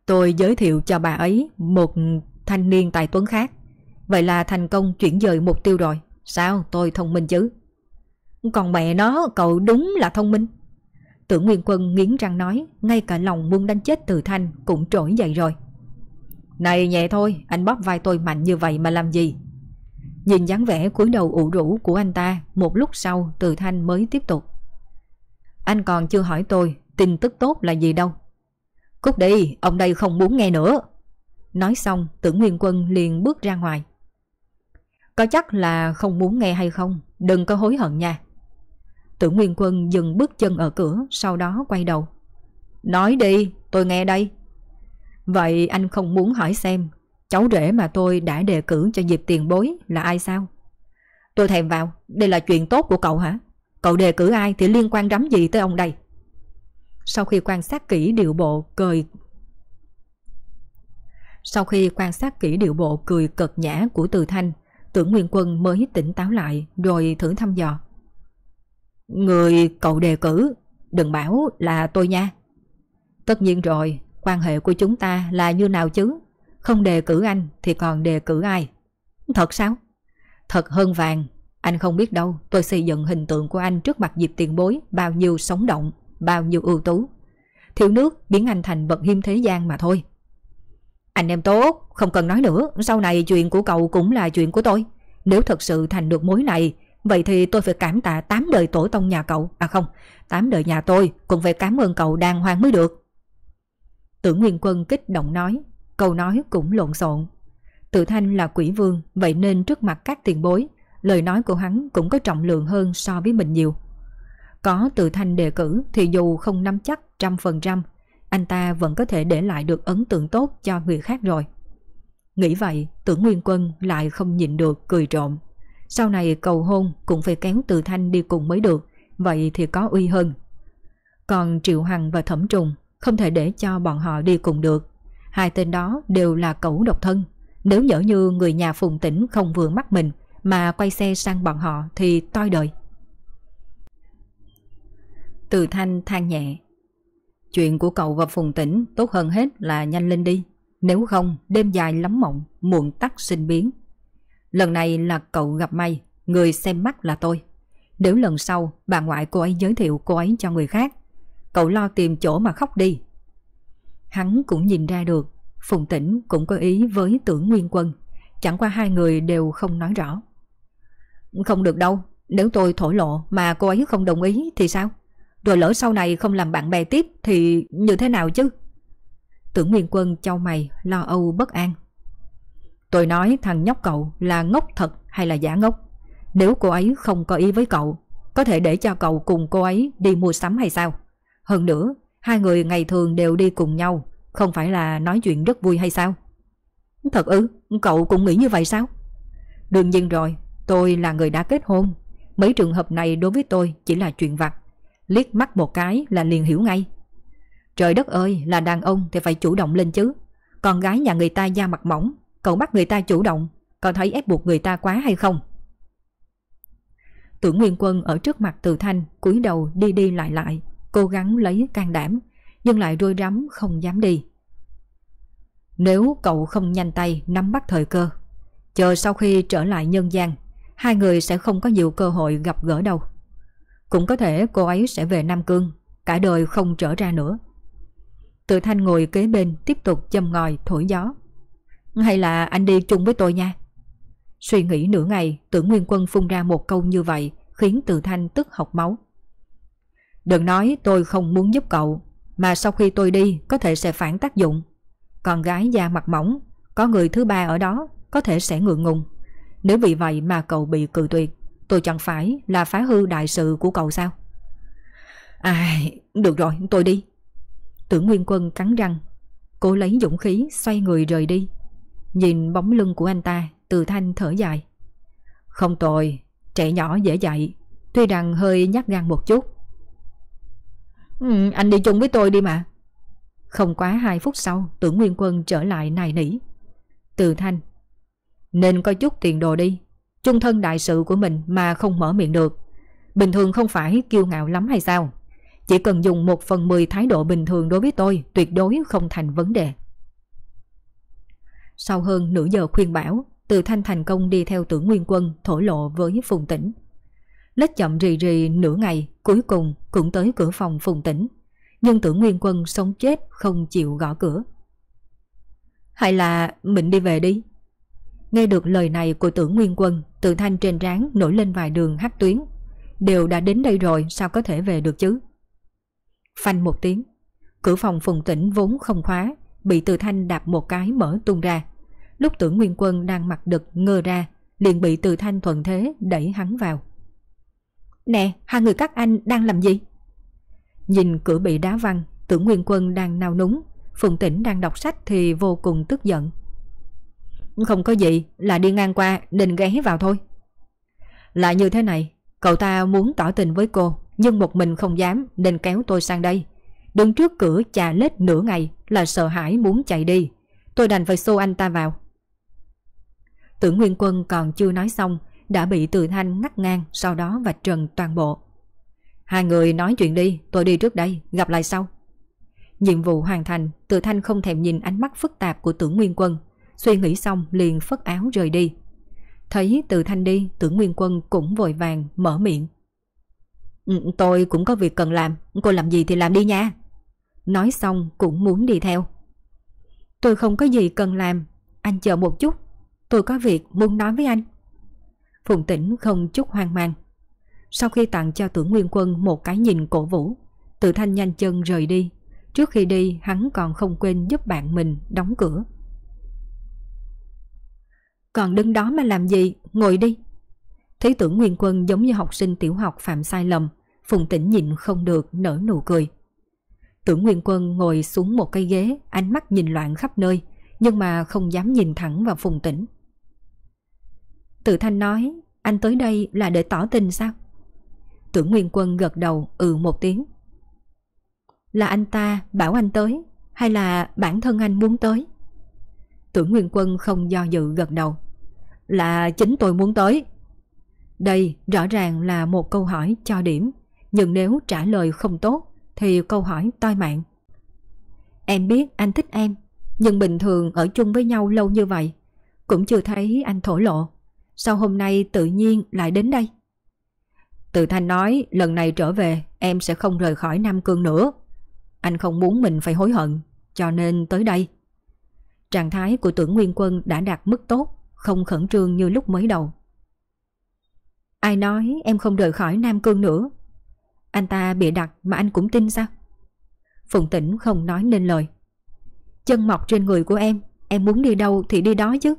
Tôi giới thiệu cho bà ấy một thanh niên tài tuấn khác. Vậy là thành công chuyển dời mục tiêu rồi. Sao tôi thông minh chứ? Còn mẹ nó cậu đúng là thông minh. Tưởng Nguyên Quân nghiến răng nói, ngay cả lòng muốn đánh chết Từ Thanh cũng trỗi dậy rồi. Này nhẹ thôi, anh bóp vai tôi mạnh như vậy mà làm gì? Nhìn dáng vẻ cúi đầu ủ rũ của anh ta, một lúc sau Từ Thanh mới tiếp tục. Anh còn chưa hỏi tôi tin tức tốt là gì đâu. Cút đi, ông đây không muốn nghe nữa. Nói xong, tưởng Nguyên Quân liền bước ra ngoài. Có chắc là không muốn nghe hay không, đừng có hối hận nha. Tưởng Nguyên Quân dừng bước chân ở cửa, Sau đó quay đầu. Nói đi, tôi nghe đây. Vậy anh không muốn hỏi xem, Cháu rể mà tôi đã đề cử cho dịp tiền bối là ai sao? Tôi thèm vào, Đây là chuyện tốt của cậu hả? Cậu đề cử ai thì liên quan rắm gì tới ông đây? Sau khi quan sát kỹ điệu bộ cười, Sau khi quan sát kỹ điệu bộ cười cợt nhã của Từ Thanh Tưởng Nguyên Quân mới tỉnh táo lại Rồi thử thăm dò. Người cậu đề cử, Đừng bảo là tôi nha. Tất nhiên rồi, Quan hệ của chúng ta là như nào chứ? Không đề cử anh thì còn đề cử ai? Thật sao? Thật hơn vàng, Anh không biết đâu tôi xây dựng hình tượng của anh trước mặt dịp tiền bối Bao nhiêu sống động, Bao nhiêu ưu tú. Thiếu nước biến anh thành bậc hiêm thế gian mà thôi. Anh em tốt, Không cần nói nữa, Sau này chuyện của cậu cũng là chuyện của tôi. Nếu thật sự thành được mối này Vậy thì tôi phải cảm tạ tám đời tổ tông nhà cậu À không, Tám đời nhà tôi Cũng phải cảm ơn cậu đàng hoàng mới được. Tưởng Nguyên Quân kích động nói, Câu nói cũng lộn xộn. Tự thanh là quỷ vương, Vậy nên trước mặt các tiền bối, Lời nói của hắn cũng có trọng lượng hơn so với mình nhiều. Có tự thanh đề cử Thì dù không nắm chắc trăm phần trăm, Anh ta vẫn có thể để lại được ấn tượng tốt cho người khác rồi. Nghĩ vậy, tưởng Nguyên Quân lại không nhịn được cười trộm. Sau này cầu hôn cũng phải kéo từ thanh đi cùng mới được Vậy thì có uy hơn Còn Triệu Hằng và Thẩm Trùng Không thể để cho bọn họ đi cùng được Hai tên đó đều là cẩu độc thân nếu nhỡ như người nhà phùng tỉnh không vừa mắt mình mà quay xe sang bọn họ thì toi đời. Từ thanh than nhẹ. Chuyện của cậu và phùng tỉnh tốt hơn hết là nhanh lên đi. Nếu không đêm dài lắm mộng, muộn tắt sinh biến. Lần này là cậu gặp may, người xem mắt là tôi. Nếu lần sau bà ngoại cô ấy giới thiệu cô ấy cho người khác, cậu lo tìm chỗ mà khóc đi. Hắn cũng nhìn ra được Phùng Tĩnh cũng có ý với tưởng Nguyên Quân Chẳng qua hai người đều không nói rõ Không được đâu Nếu tôi thổ lộ mà cô ấy không đồng ý thì sao Rồi lỡ sau này không làm bạn bè tiếp Thì như thế nào chứ Tưởng Nguyên Quân châu mày Lo âu bất an Tôi nói thằng nhóc cậu là ngốc thật hay là giả ngốc Nếu cô ấy không có ý với cậu Có thể để cho cậu cùng cô ấy đi mua sắm hay sao Hơn nữa Hai người ngày thường đều đi cùng nhau không phải là nói chuyện rất vui hay sao? Thật ư, cậu cũng nghĩ như vậy sao? Đương nhiên rồi, tôi là người đã kết hôn. Mấy trường hợp này đối với tôi chỉ là chuyện vặt. Liếc mắt một cái là liền hiểu ngay. Trời đất ơi, là đàn ông thì phải chủ động lên chứ. Con gái nhà người ta da mặt mỏng, cậu bắt người ta chủ động, cậu thấy ép buộc người ta quá hay không? Tưởng Nguyên Quân ở trước mặt Từ Thanh cúi đầu đi đi lại lại, cố gắng lấy can đảm, nhưng lại rôi rắm không dám đi. Nếu cậu không nhanh tay nắm bắt thời cơ, chờ sau khi trở lại nhân gian, hai người sẽ không có nhiều cơ hội gặp gỡ đâu. Cũng có thể cô ấy sẽ về Nam Cương, cả đời không trở ra nữa. từ thanh ngồi kế bên tiếp tục châm ngòi thổi gió. Hay là anh đi chung với tôi nha. Suy nghĩ nửa ngày, tưởng Nguyên Quân phun ra một câu như vậy khiến Từ Thanh tức học máu. Đừng nói tôi không muốn giúp cậu, mà sau khi tôi đi có thể sẽ phản tác dụng. Con gái da mặt mỏng, có người thứ ba ở đó có thể sẽ ngượng ngùng. Nếu vì vậy mà cậu bị cự tuyệt, tôi chẳng phải là phá hư đại sự của cậu sao? À, được rồi, tôi đi. Tưởng Nguyên Quân cắn răng, cô lấy dũng khí xoay người rời đi. Nhìn bóng lưng của anh ta, từ thanh thở dài. Không tồi, trẻ nhỏ dễ dạy, tuy rằng hơi nhát gan một chút, Ừ, anh đi chung với tôi đi mà. Không quá 2 phút sau, tưởng Nguyên Quân trở lại nài nỉ. Từ thanh. Nên có chút tiền đồ đi. Trung thân đại sự của mình mà không mở miệng được. Bình thường không phải kiêu ngạo lắm hay sao? Chỉ cần dùng một phần mười thái độ bình thường đối với tôi tuyệt đối không thành vấn đề. Sau hơn nửa giờ khuyên bảo, từ thanh thành công đi theo tưởng Nguyên Quân thổ lộ với Phùng Tĩnh. Lết chậm rì rì nửa ngày, cuối cùng cũng tới cửa phòng phùng tỉnh. Nhưng tưởng Nguyên Quân sống chết không chịu gõ cửa. Hay là mình đi về đi? Nghe được lời này của tưởng Nguyên Quân, từ thanh trên ráng nổi lên vài đường hát tuyến. Đều đã đến đây rồi sao có thể về được chứ? Phanh một tiếng, cửa phòng phùng tỉnh vốn không khóa, bị từ thanh đạp một cái mở tung ra. Lúc tưởng Nguyên Quân đang mặc đực ngơ ra, liền bị từ thanh thuận thế đẩy hắn vào. Nè, hai người các anh đang làm gì? Nhìn cửa bị đá văng, tưởng Nguyên Quân đang nao núng, Phùng Tĩnh đang đọc sách thì vô cùng tức giận. Không có gì, là đi ngang qua định ghé vào thôi. Là như thế này, cậu ta muốn tỏ tình với cô, nhưng một mình không dám nên kéo tôi sang đây. Đứng trước cửa chà lết nửa ngày là sợ hãi muốn chạy đi. Tôi đành phải xô anh ta vào. Tưởng Nguyên Quân còn chưa nói xong đã bị Từ Thanh ngắt ngang sau đó vạch trần toàn bộ. Hai người nói chuyện đi, tôi đi trước đây, gặp lại sau. Nhiệm vụ hoàn thành, Từ Thanh không thèm nhìn ánh mắt phức tạp của tưởng Nguyên Quân, suy nghĩ xong liền phất áo rời đi. Thấy Từ Thanh đi, tưởng Nguyên Quân cũng vội vàng mở miệng. Ừ, tôi cũng có việc cần làm, cô làm gì thì làm đi nha. Nói xong cũng muốn đi theo. Tôi không có gì cần làm, anh chờ một chút, tôi có việc muốn nói với anh. Phùng Tĩnh không chút hoang mang. Sau khi tặng cho tưởng Nguyên Quân một cái nhìn cổ vũ, Tự Thanh nhanh chân rời đi. Trước khi đi, hắn còn không quên giúp bạn mình đóng cửa. Còn đứng đó mà làm gì, ngồi đi. Thấy tưởng Nguyên Quân giống như học sinh tiểu học phạm sai lầm, Phùng Tĩnh nhìn không được nở nụ cười. Tưởng Nguyên Quân ngồi xuống một cây ghế, ánh mắt nhìn loạn khắp nơi, nhưng mà không dám nhìn thẳng vào Phùng Tĩnh. Tự Thanh nói, anh tới đây là để tỏ tình sao? Tưởng Nguyên Quân gật đầu ừ một tiếng. Là anh ta bảo anh tới, hay là bản thân anh muốn tới? Tưởng Nguyên Quân không do dự gật đầu. Là chính tôi muốn tới. Đây rõ ràng là một câu hỏi cho điểm, nhưng nếu trả lời không tốt thì câu hỏi toi mạng. Em biết anh thích em, nhưng bình thường ở chung với nhau lâu như vậy, cũng chưa thấy anh thổ lộ. Sao hôm nay tự nhiên lại đến đây? Từ Thanh nói lần này trở về em sẽ không rời khỏi Nam Cương nữa. Anh không muốn mình phải hối hận, cho nên tới đây. Trạng thái của tưởng Nguyên Quân đã đạt mức tốt, không khẩn trương như lúc mới đầu. Ai nói em không rời khỏi Nam Cương nữa? Anh ta bị đặt mà anh cũng tin sao? Phùng Tĩnh không nói nên lời. Chân mọc trên người của em, em muốn đi đâu thì đi đó chứ.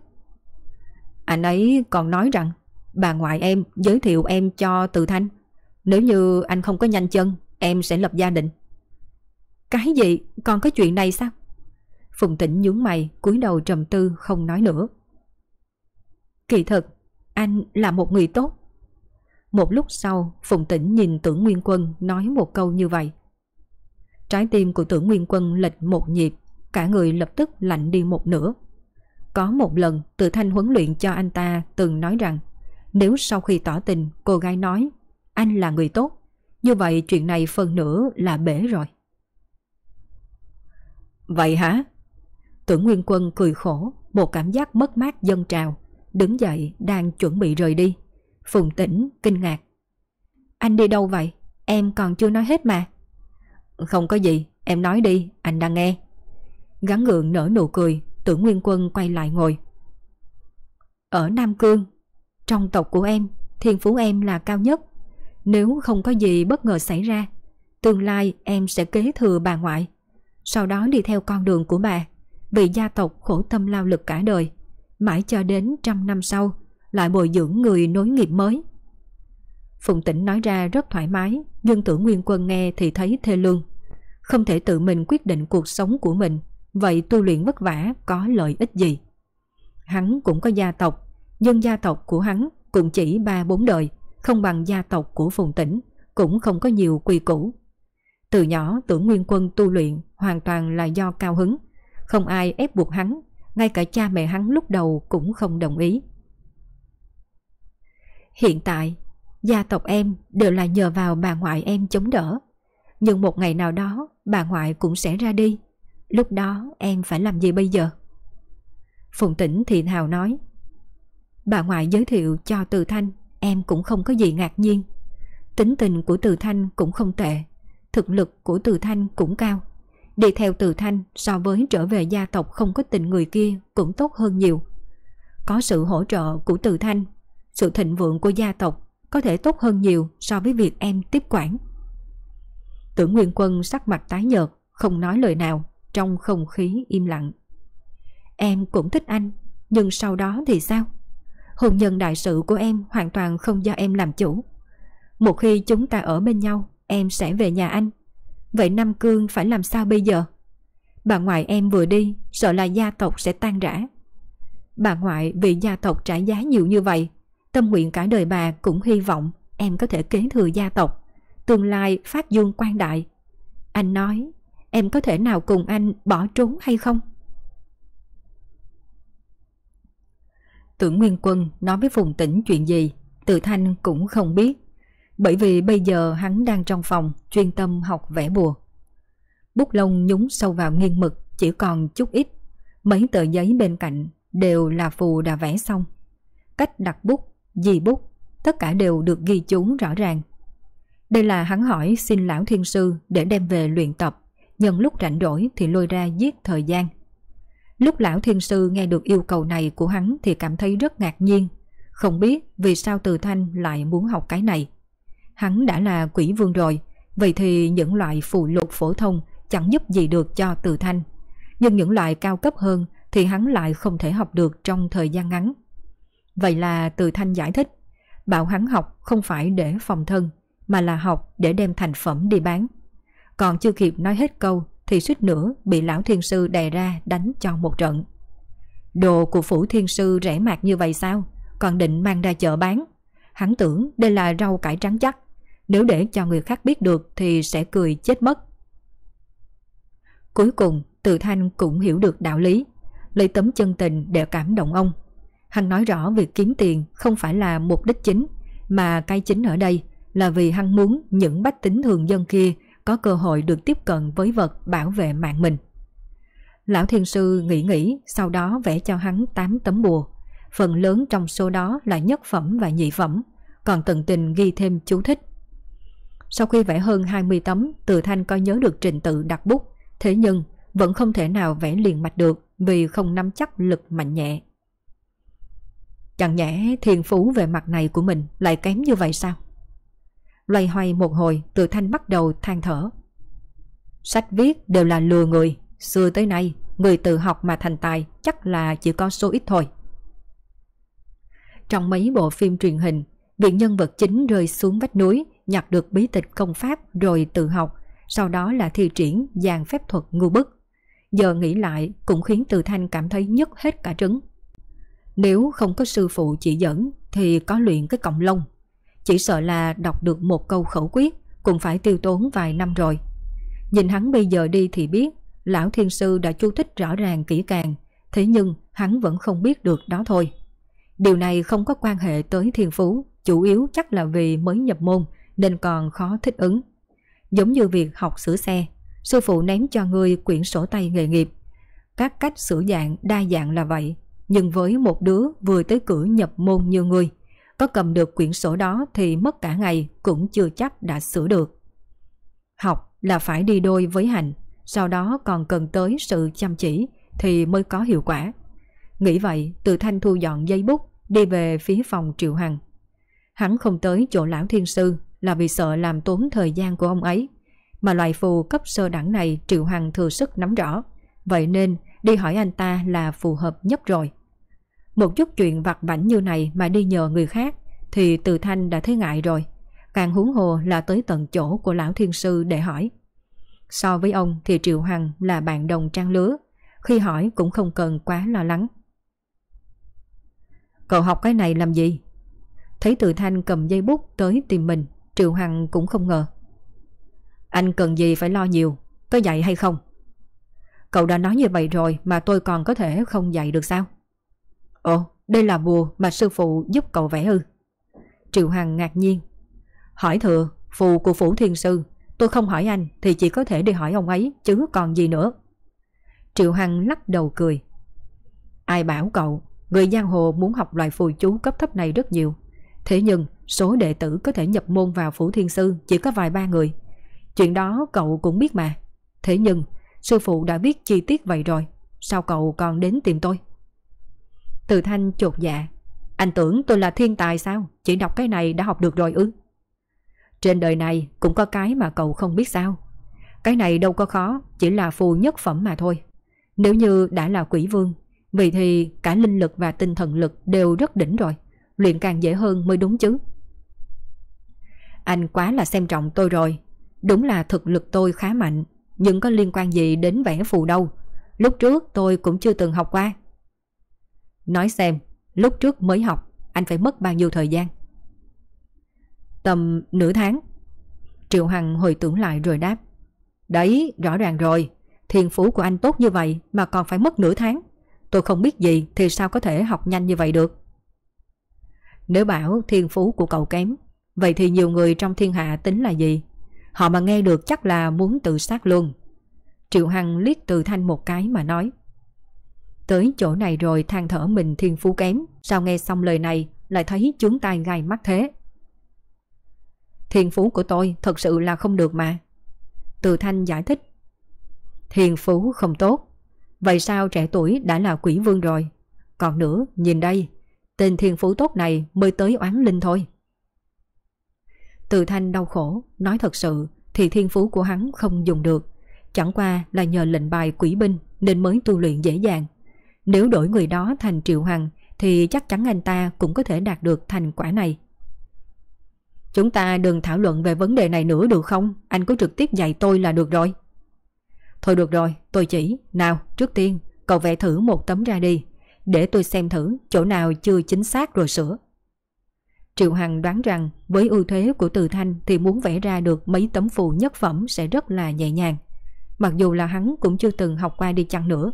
Anh ấy còn nói rằng bà ngoại em giới thiệu em cho Từ Thanh. Nếu như anh không có nhanh chân, em sẽ lập gia đình. Cái gì? Còn có chuyện này sao? Phùng Tĩnh nhướng mày, cúi đầu trầm tư không nói nữa. Kỳ thực, anh là một người tốt. Một lúc sau, Phùng Tĩnh nhìn Tưởng Nguyên Quân nói một câu như vậy. Trái tim của Tưởng Nguyên Quân lệch một nhịp, cả người lập tức lạnh đi một nửa. Có một lần, Từ Thanh huấn luyện cho anh ta từng nói rằng nếu sau khi tỏ tình cô gái nói anh là người tốt, như vậy chuyện này phần nửa là bể rồi. Vậy hả? Tưởng Nguyên Quân cười khổ, một cảm giác mất mát dâng trào, đứng dậy đang chuẩn bị rời đi. Phùng tĩnh, kinh ngạc. Anh đi đâu vậy? Em còn chưa nói hết mà. Không có gì, em nói đi, anh đang nghe. Gắn gượng nở nụ cười, tưởng Nguyên Quân quay lại ngồi. Ở Nam Cương, trong tộc của em, thiên phú em là cao nhất. Nếu không có gì bất ngờ xảy ra, tương lai em sẽ kế thừa bà ngoại. Sau đó đi theo con đường của bà, vì gia tộc khổ tâm lao lực cả đời. Mãi cho đến trăm năm sau, lại bồi dưỡng người nối nghiệp mới. Phụng Tĩnh nói ra rất thoải mái, nhưng tưởng Nguyên Quân nghe thì thấy thê lương. Không thể tự mình quyết định cuộc sống của mình, vậy tu luyện vất vả có lợi ích gì? Hắn cũng có gia tộc, nhưng gia tộc của hắn cũng chỉ ba bốn đời, không bằng gia tộc của Phùng Tĩnh, cũng không có nhiều quy củ. Từ nhỏ tưởng Nguyên Quân tu luyện hoàn toàn là do cao hứng, không ai ép buộc hắn, ngay cả cha mẹ hắn lúc đầu cũng không đồng ý. Hiện tại, gia tộc em đều là nhờ vào bà ngoại em chống đỡ. Nhưng một ngày nào đó, bà ngoại cũng sẽ ra đi. Lúc đó em phải làm gì bây giờ? Phùng Tĩnh thì hào nói. Bà ngoại giới thiệu cho Từ Thanh, em cũng không có gì ngạc nhiên. Tính tình của Từ Thanh cũng không tệ, thực lực của Từ Thanh cũng cao. Đi theo Từ Thanh so với trở về gia tộc không có tình người kia cũng tốt hơn nhiều. Có sự hỗ trợ của Từ Thanh, sự thịnh vượng của gia tộc có thể tốt hơn nhiều so với việc em tiếp quản. Tưởng Nguyên Quân sắc mặt tái nhợt, không nói lời nào, trong không khí im lặng. Em cũng thích anh, nhưng sau đó thì sao? Hôn nhân đại sự của em hoàn toàn không do em làm chủ. Một khi chúng ta ở bên nhau, em sẽ về nhà anh. Vậy Nam Cương phải làm sao bây giờ? Bà ngoại em vừa đi, sợ là gia tộc sẽ tan rã. Bà ngoại vì gia tộc trả giá nhiều như vậy, tâm nguyện cả đời bà cũng hy vọng em có thể kế thừa gia tộc, tương lai phát dương quan đại. Anh nói, em có thể nào cùng anh bỏ trốn hay không? Tưởng Nguyên Quân nói với Phùng Tĩnh chuyện gì, Từ Thanh cũng không biết. Bởi vì bây giờ hắn đang trong phòng chuyên tâm học vẽ bùa. Bút lông nhúng sâu vào nghiêng mực chỉ còn chút ít. Mấy tờ giấy bên cạnh đều là phù đã vẽ xong. Cách đặt bút, di bút, tất cả đều được ghi chú rõ ràng. Đây là hắn hỏi xin lão thiên sư để đem về luyện tập, nhân lúc rảnh rỗi thì lôi ra giết thời gian. Lúc lão thiên sư nghe được yêu cầu này của hắn thì cảm thấy rất ngạc nhiên, không biết vì sao Từ Thanh lại muốn học cái này. Hắn đã là quỷ vương rồi, vậy thì những loại phù lục phổ thông chẳng giúp gì được cho Từ Thanh. Nhưng những loại cao cấp hơn thì hắn lại không thể học được trong thời gian ngắn. Vậy là Từ Thanh giải thích, bảo hắn học không phải để phòng thân, mà là học để đem thành phẩm đi bán. Còn chưa kịp nói hết câu thì suýt nữa bị lão thiên sư đè ra đánh cho một trận. Đồ của phủ thiên sư rẻ mạt như vậy sao? Còn định mang ra chợ bán. Hắn tưởng đây là rau cải trắng chắc. Nếu để cho người khác biết được thì sẽ cười chết mất. Cuối cùng, Từ Thanh cũng hiểu được đạo lý, lấy tấm chân tình để cảm động ông. Hằng nói rõ việc kiếm tiền không phải là mục đích chính, mà cái chính ở đây là vì Hằng muốn những bách tính thường dân kia có cơ hội được tiếp cận với vật bảo vệ mạng mình. Lão Thiên Sư nghĩ nghĩ, sau đó vẽ cho hắn 8 tấm bùa. Phần lớn trong số đó là nhất phẩm và nhị phẩm, còn tận tình ghi thêm chú thích. Sau khi vẽ hơn 20 tấm, Từ Thanh có nhớ được trình tự đặt bút, thế nhưng vẫn không thể nào vẽ liền mạch được vì không nắm chắc lực mạnh nhẹ. Chẳng nhẽ thiền phú về mặt này của mình lại kém như vậy sao? Loay hoay một hồi, Từ Thanh bắt đầu than thở. Sách viết đều là lừa người. Xưa tới nay, Người tự học mà thành tài Chắc là chỉ có số ít thôi. Trong mấy bộ phim truyền hình, Việc nhân vật chính rơi xuống vách núi, Nhặt được bí tịch công pháp Rồi tự học, Sau đó là thi triển dàn phép thuật ngu bức. Giờ nghĩ lại cũng khiến Từ Thanh cảm thấy nhức hết cả trứng. Nếu không có sư phụ chỉ dẫn, Thì có luyện cái cọng lông chỉ sợ là đọc được một câu khẩu quyết, cũng phải tiêu tốn vài năm rồi. Nhìn hắn bây giờ đi thì biết, Lão Thiên Sư đã chú thích rõ ràng kỹ càng, Thế nhưng hắn vẫn không biết được đó thôi. Điều này không có quan hệ tới thiên phú, Chủ yếu chắc là vì mới nhập môn, Nên còn khó thích ứng Giống như việc học sửa xe, Sư phụ ném cho ngươi quyển sổ tay nghề nghiệp Các cách sửa dạng đa dạng là vậy nhưng với một đứa vừa tới cửa nhập môn như người có cầm được quyển sổ đó thì mất cả ngày cũng chưa chắc đã sửa được. Học là phải đi đôi với hành, sau đó còn cần tới sự chăm chỉ thì mới có hiệu quả. Nghĩ vậy, từ thanh thu dọn giấy bút, đi về phía phòng Triệu Hằng. Hắn không tới chỗ lão thiên sư là vì sợ làm tốn thời gian của ông ấy, mà loại phù cấp sơ đẳng này Triệu Hằng thừa sức nắm rõ, vậy nên đi hỏi anh ta là phù hợp nhất rồi. Một chút chuyện vặt vảnh như này mà đi nhờ người khác thì Từ Thanh đã thấy ngại rồi. Càng huống hồ là tới tận chỗ của lão thiên sư để hỏi. So với ông thì Triệu Hằng là bạn đồng trang lứa, khi hỏi cũng không cần quá lo lắng. Cậu học cái này làm gì? Thấy Từ Thanh cầm dây bút tới tìm mình, Triệu Hằng cũng không ngờ. Anh cần gì phải lo nhiều, có dạy hay không? Cậu đã nói như vậy rồi mà tôi còn có thể không dạy được sao? Ồ, đây là bùa mà sư phụ giúp cậu vẽ ư? Triệu Hằng ngạc nhiên. Hỏi thừa, phù của Phủ Thiên Sư, tôi không hỏi anh thì chỉ có thể đi hỏi ông ấy chứ còn gì nữa. Triệu Hằng lắc đầu cười. Ai bảo cậu, người giang hồ muốn học loại phù chú cấp thấp này rất nhiều. Thế nhưng số đệ tử có thể nhập môn vào Phủ Thiên Sư chỉ có vài ba người. Chuyện đó cậu cũng biết mà. Thế nhưng sư phụ đã biết chi tiết vậy rồi, sao cậu còn đến tìm tôi? Từ thanh chột dạ. Anh tưởng tôi là thiên tài sao? Chỉ đọc cái này đã học được rồi ư? Trên đời này cũng có cái mà cậu không biết sao. Cái này đâu có khó Chỉ là phù nhất phẩm mà thôi. Nếu như đã là quỷ vương Vì thì cả linh lực và tinh thần lực đều rất đỉnh rồi. Luyện càng dễ hơn mới đúng chứ. Anh quá là xem trọng tôi rồi. Đúng là thực lực tôi khá mạnh, nhưng có liên quan gì đến vẽ phù đâu. Lúc trước tôi cũng chưa từng học qua. Nói xem, lúc trước mới học, anh phải mất bao nhiêu thời gian? Tầm nửa tháng. Triệu Hằng hồi tưởng lại rồi đáp. Đấy, rõ ràng rồi. Thiên phú của anh tốt như vậy mà còn phải mất nửa tháng. Tôi không biết gì thì sao có thể học nhanh như vậy được. Nếu bảo thiên phú của cậu kém, vậy thì nhiều người trong thiên hạ tính là gì? Họ mà nghe được chắc là muốn tự sát luôn. Triệu Hằng liếc từ thanh một cái mà nói. Tới chỗ này rồi than thở mình thiên phú kém, sao nghe xong lời này lại thấy chúng tai gai mắt thế? Thiên phú của tôi thật sự là không được mà. Từ thanh giải thích. Thiên phú không tốt. Vậy sao trẻ tuổi đã là quỷ vương rồi? Còn nữa, nhìn đây, tên thiên phú tốt này mới tới oán linh thôi. Từ thanh đau khổ, nói thật sự thì thiên phú của hắn không dùng được. Chẳng qua là nhờ lệnh bài quỷ binh nên mới tu luyện dễ dàng. Nếu đổi người đó thành Triệu Hằng thì chắc chắn anh ta cũng có thể đạt được thành quả này. Chúng ta đừng thảo luận về vấn đề này nữa được không? Anh cứ trực tiếp dạy tôi là được rồi. Thôi được rồi, tôi chỉ. Nào, trước tiên, cậu vẽ thử một tấm ra đi. Để tôi xem thử chỗ nào chưa chính xác rồi sửa. Triệu Hằng đoán rằng với ưu thế của Từ Thanh thì muốn vẽ ra được mấy tấm phù nhất phẩm sẽ rất là nhẹ nhàng. Mặc dù là hắn cũng chưa từng học qua đi chăng nữa.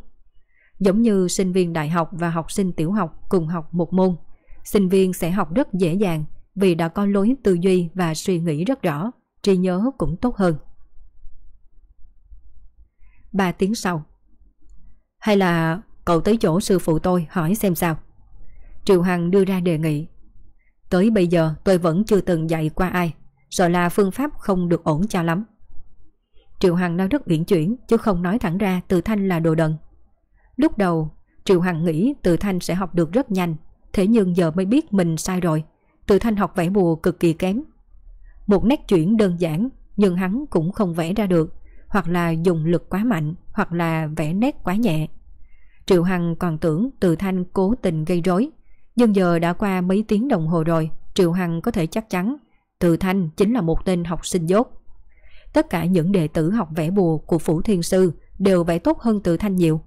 Giống như sinh viên đại học và học sinh tiểu học cùng học một môn. Sinh viên sẽ học rất dễ dàng vì đã có lối tư duy và suy nghĩ rất rõ, trí nhớ cũng tốt hơn. 3 tiếng sau Hay là cậu tới chỗ sư phụ tôi hỏi xem sao Triệu Hằng đưa ra đề nghị Tới bây giờ, tôi vẫn chưa từng dạy qua ai, Sợ là phương pháp không được ổn cho lắm. Triệu Hằng nói rất uyển chuyển, Chứ không nói thẳng ra, Từ Thanh là đồ đần. Lúc đầu, Triệu Hằng nghĩ Từ Thanh sẽ học được rất nhanh, Thế nhưng giờ mới biết mình sai rồi. Từ Thanh học vẽ bùa cực kỳ kém. Một nét chuyển đơn giản, Nhưng hắn cũng không vẽ ra được, Hoặc là dùng lực quá mạnh, Hoặc là vẽ nét quá nhẹ. Triệu Hằng còn tưởng Từ Thanh cố tình gây rối. Nhưng giờ đã qua mấy tiếng đồng hồ rồi Triệu Hằng có thể chắc chắn Từ Thanh chính là một tên học sinh dốt Tất cả những đệ tử học vẽ bùa của Phủ Thiên Sư đều vẽ tốt hơn Từ Thanh nhiều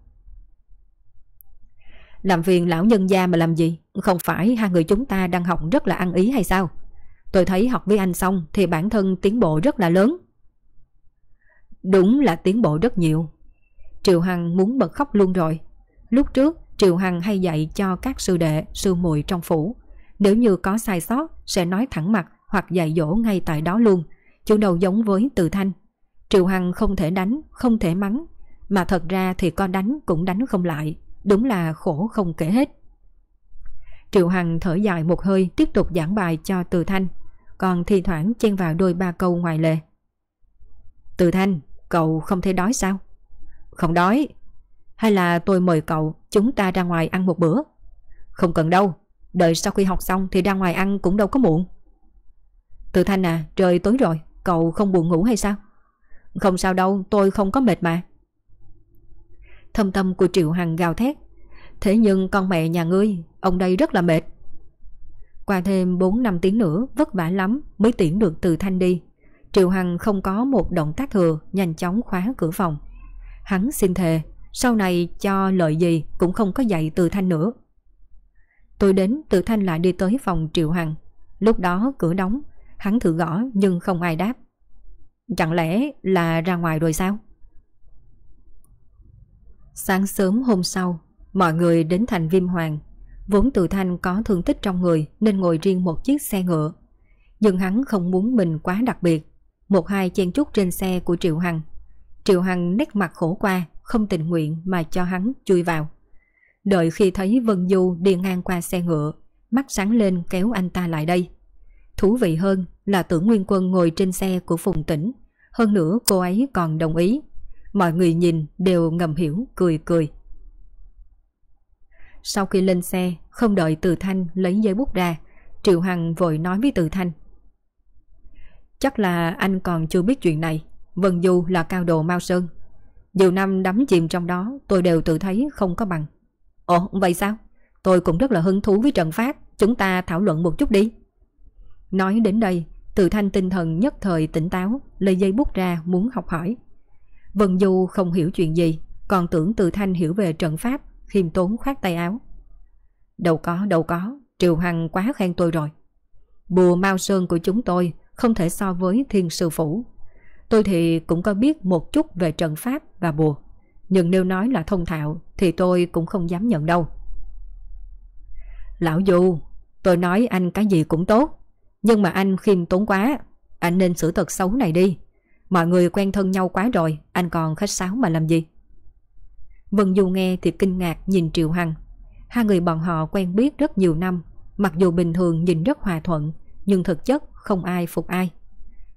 làm phiền lão nhân gia mà làm gì? Không phải hai người chúng ta đang học rất là ăn ý hay sao? Tôi thấy học với anh xong thì bản thân tiến bộ rất là lớn. Đúng là tiến bộ rất nhiều. Triệu Hằng muốn bật khóc luôn rồi. Lúc trước, Triệu Hằng hay dạy cho các sư đệ, sư muội trong phủ. Nếu như có sai sót, sẽ nói thẳng mặt hoặc dạy dỗ ngay tại đó luôn. chủ đầu giống với Từ Thanh. Triệu Hằng không thể đánh, không thể mắng. Mà thật ra thì con đánh cũng đánh không lại. Đúng là khổ không kể hết. Triệu Hằng thở dài một hơi tiếp tục giảng bài cho Từ Thanh, còn thi thoảng chen vào đôi ba câu ngoài lề. Từ Thanh, cậu không thể đói sao? Không đói. Hay là tôi mời cậu chúng ta ra ngoài ăn một bữa? Không cần đâu, đợi sau khi học xong thì ra ngoài ăn cũng đâu có muộn. Từ Thanh à, trời tối rồi, cậu không buồn ngủ hay sao? Không sao đâu, tôi không có mệt mà. Thâm tâm của Triệu Hằng gào thét Thế nhưng con mẹ nhà ngươi Ông đây rất là mệt Qua thêm 4 năm tiếng nữa Vất vả lắm mới tiễn được từ thanh đi Triệu Hằng không có một động tác thừa Nhanh chóng khóa cửa phòng Hắn xin thề sau này cho lợi gì cũng không có dạy từ thanh nữa Tôi đến từ thanh lại đi tới phòng Triệu Hằng Lúc đó cửa đóng Hắn thử gõ nhưng không ai đáp Chẳng lẽ là ra ngoài rồi sao? Sáng sớm hôm sau, mọi người đến thành Viêm Hoàng. Vốn Từ Thanh có thương tích trong người nên ngồi riêng một chiếc xe ngựa. Nhưng hắn không muốn mình quá đặc biệt. Một hai chen chút trên xe của Triệu Hằng. Triệu Hằng nét mặt khổ qua, không tình nguyện mà cho hắn chui vào. Đợi khi thấy Vân Du đi ngang qua xe ngựa, mắt sáng lên kéo anh ta lại đây. Thú vị hơn là tưởng Nguyên Quân ngồi trên xe của Phùng Tĩnh. Hơn nữa cô ấy còn đồng ý Mọi người nhìn đều ngầm hiểu cười cười. Sau khi lên xe, không đợi Từ Thanh lấy giấy bút ra, Triệu Hằng vội nói với Từ Thanh. Chắc là anh còn chưa biết chuyện này, Vân Du là cao đồ Mao Sơn. Nhiều năm đắm chìm trong đó tôi đều tự thấy không có bằng. Ồ, vậy sao? Tôi cũng rất là hứng thú với Trần pháp, chúng ta thảo luận một chút đi. Nói đến đây, Từ thanh tinh thần nhất thời tỉnh táo, lấy dây bút ra muốn học hỏi. Vân Du không hiểu chuyện gì, còn tưởng từ thanh hiểu về trận pháp, khiêm tốn khoát tay áo. Đâu có, đâu có, Triều Hằng quá khen tôi rồi. Bùa Mao Sơn của chúng tôi không thể so với thiên sư phủ. Tôi thì cũng có biết một chút về trận pháp và bùa. Nhưng nếu nói là thông thạo thì tôi cũng không dám nhận đâu. Lão Du, tôi nói anh cái gì cũng tốt. Nhưng mà anh khiêm tốn quá. Anh nên xử thật xấu này đi. Mọi người quen thân nhau quá rồi, anh còn khách sáo mà làm gì? Vân Du nghe thì kinh ngạc nhìn Triệu Hằng. Hai người bọn họ quen biết rất nhiều năm, mặc dù bình thường nhìn rất hòa thuận, nhưng thực chất không ai phục ai.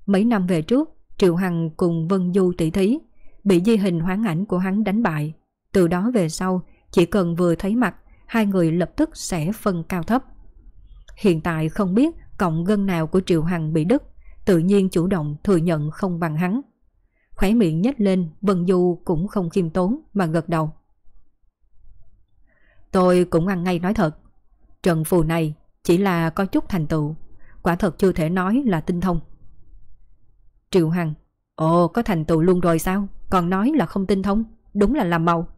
Mấy năm về trước, Triệu Hằng cùng Vân Du tỷ thí, bị di hình hoán ảnh của hắn đánh bại. Từ đó về sau, chỉ cần vừa thấy mặt, hai người lập tức sẽ phân cao thấp. Hiện tại không biết cộng gân nào của Triệu Hằng bị đứt, tự nhiên chủ động thừa nhận không bằng hắn. Khỏe miệng nhếch lên, Vân Du cũng không khiêm tốn mà gật đầu. Tôi cũng ăn ngay nói thật, trận phù này chỉ là có chút thành tựu, quả thật chưa thể nói là tinh thông. Triệu Hằng, ồ có thành tựu luôn rồi sao, còn nói là không tinh thông, đúng là làm màu.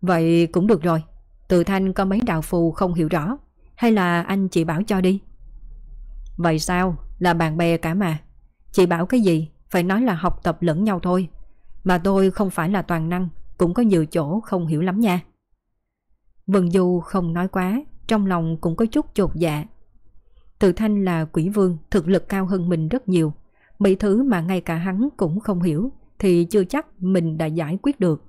Vậy cũng được rồi, từ thanh có mấy đạo phù không hiểu rõ, hay là anh chị bảo cho đi. Vậy sao, là bạn bè cả mà. Chị bảo cái gì, phải nói là học tập lẫn nhau thôi. Mà tôi không phải là toàn năng, cũng có nhiều chỗ không hiểu lắm nha. Vân Du không nói quá, trong lòng cũng có chút chột dạ. Từ Thanh là quỷ vương, thực lực cao hơn mình rất nhiều bị thứ mà ngay cả hắn cũng không hiểu thì chưa chắc mình đã giải quyết được.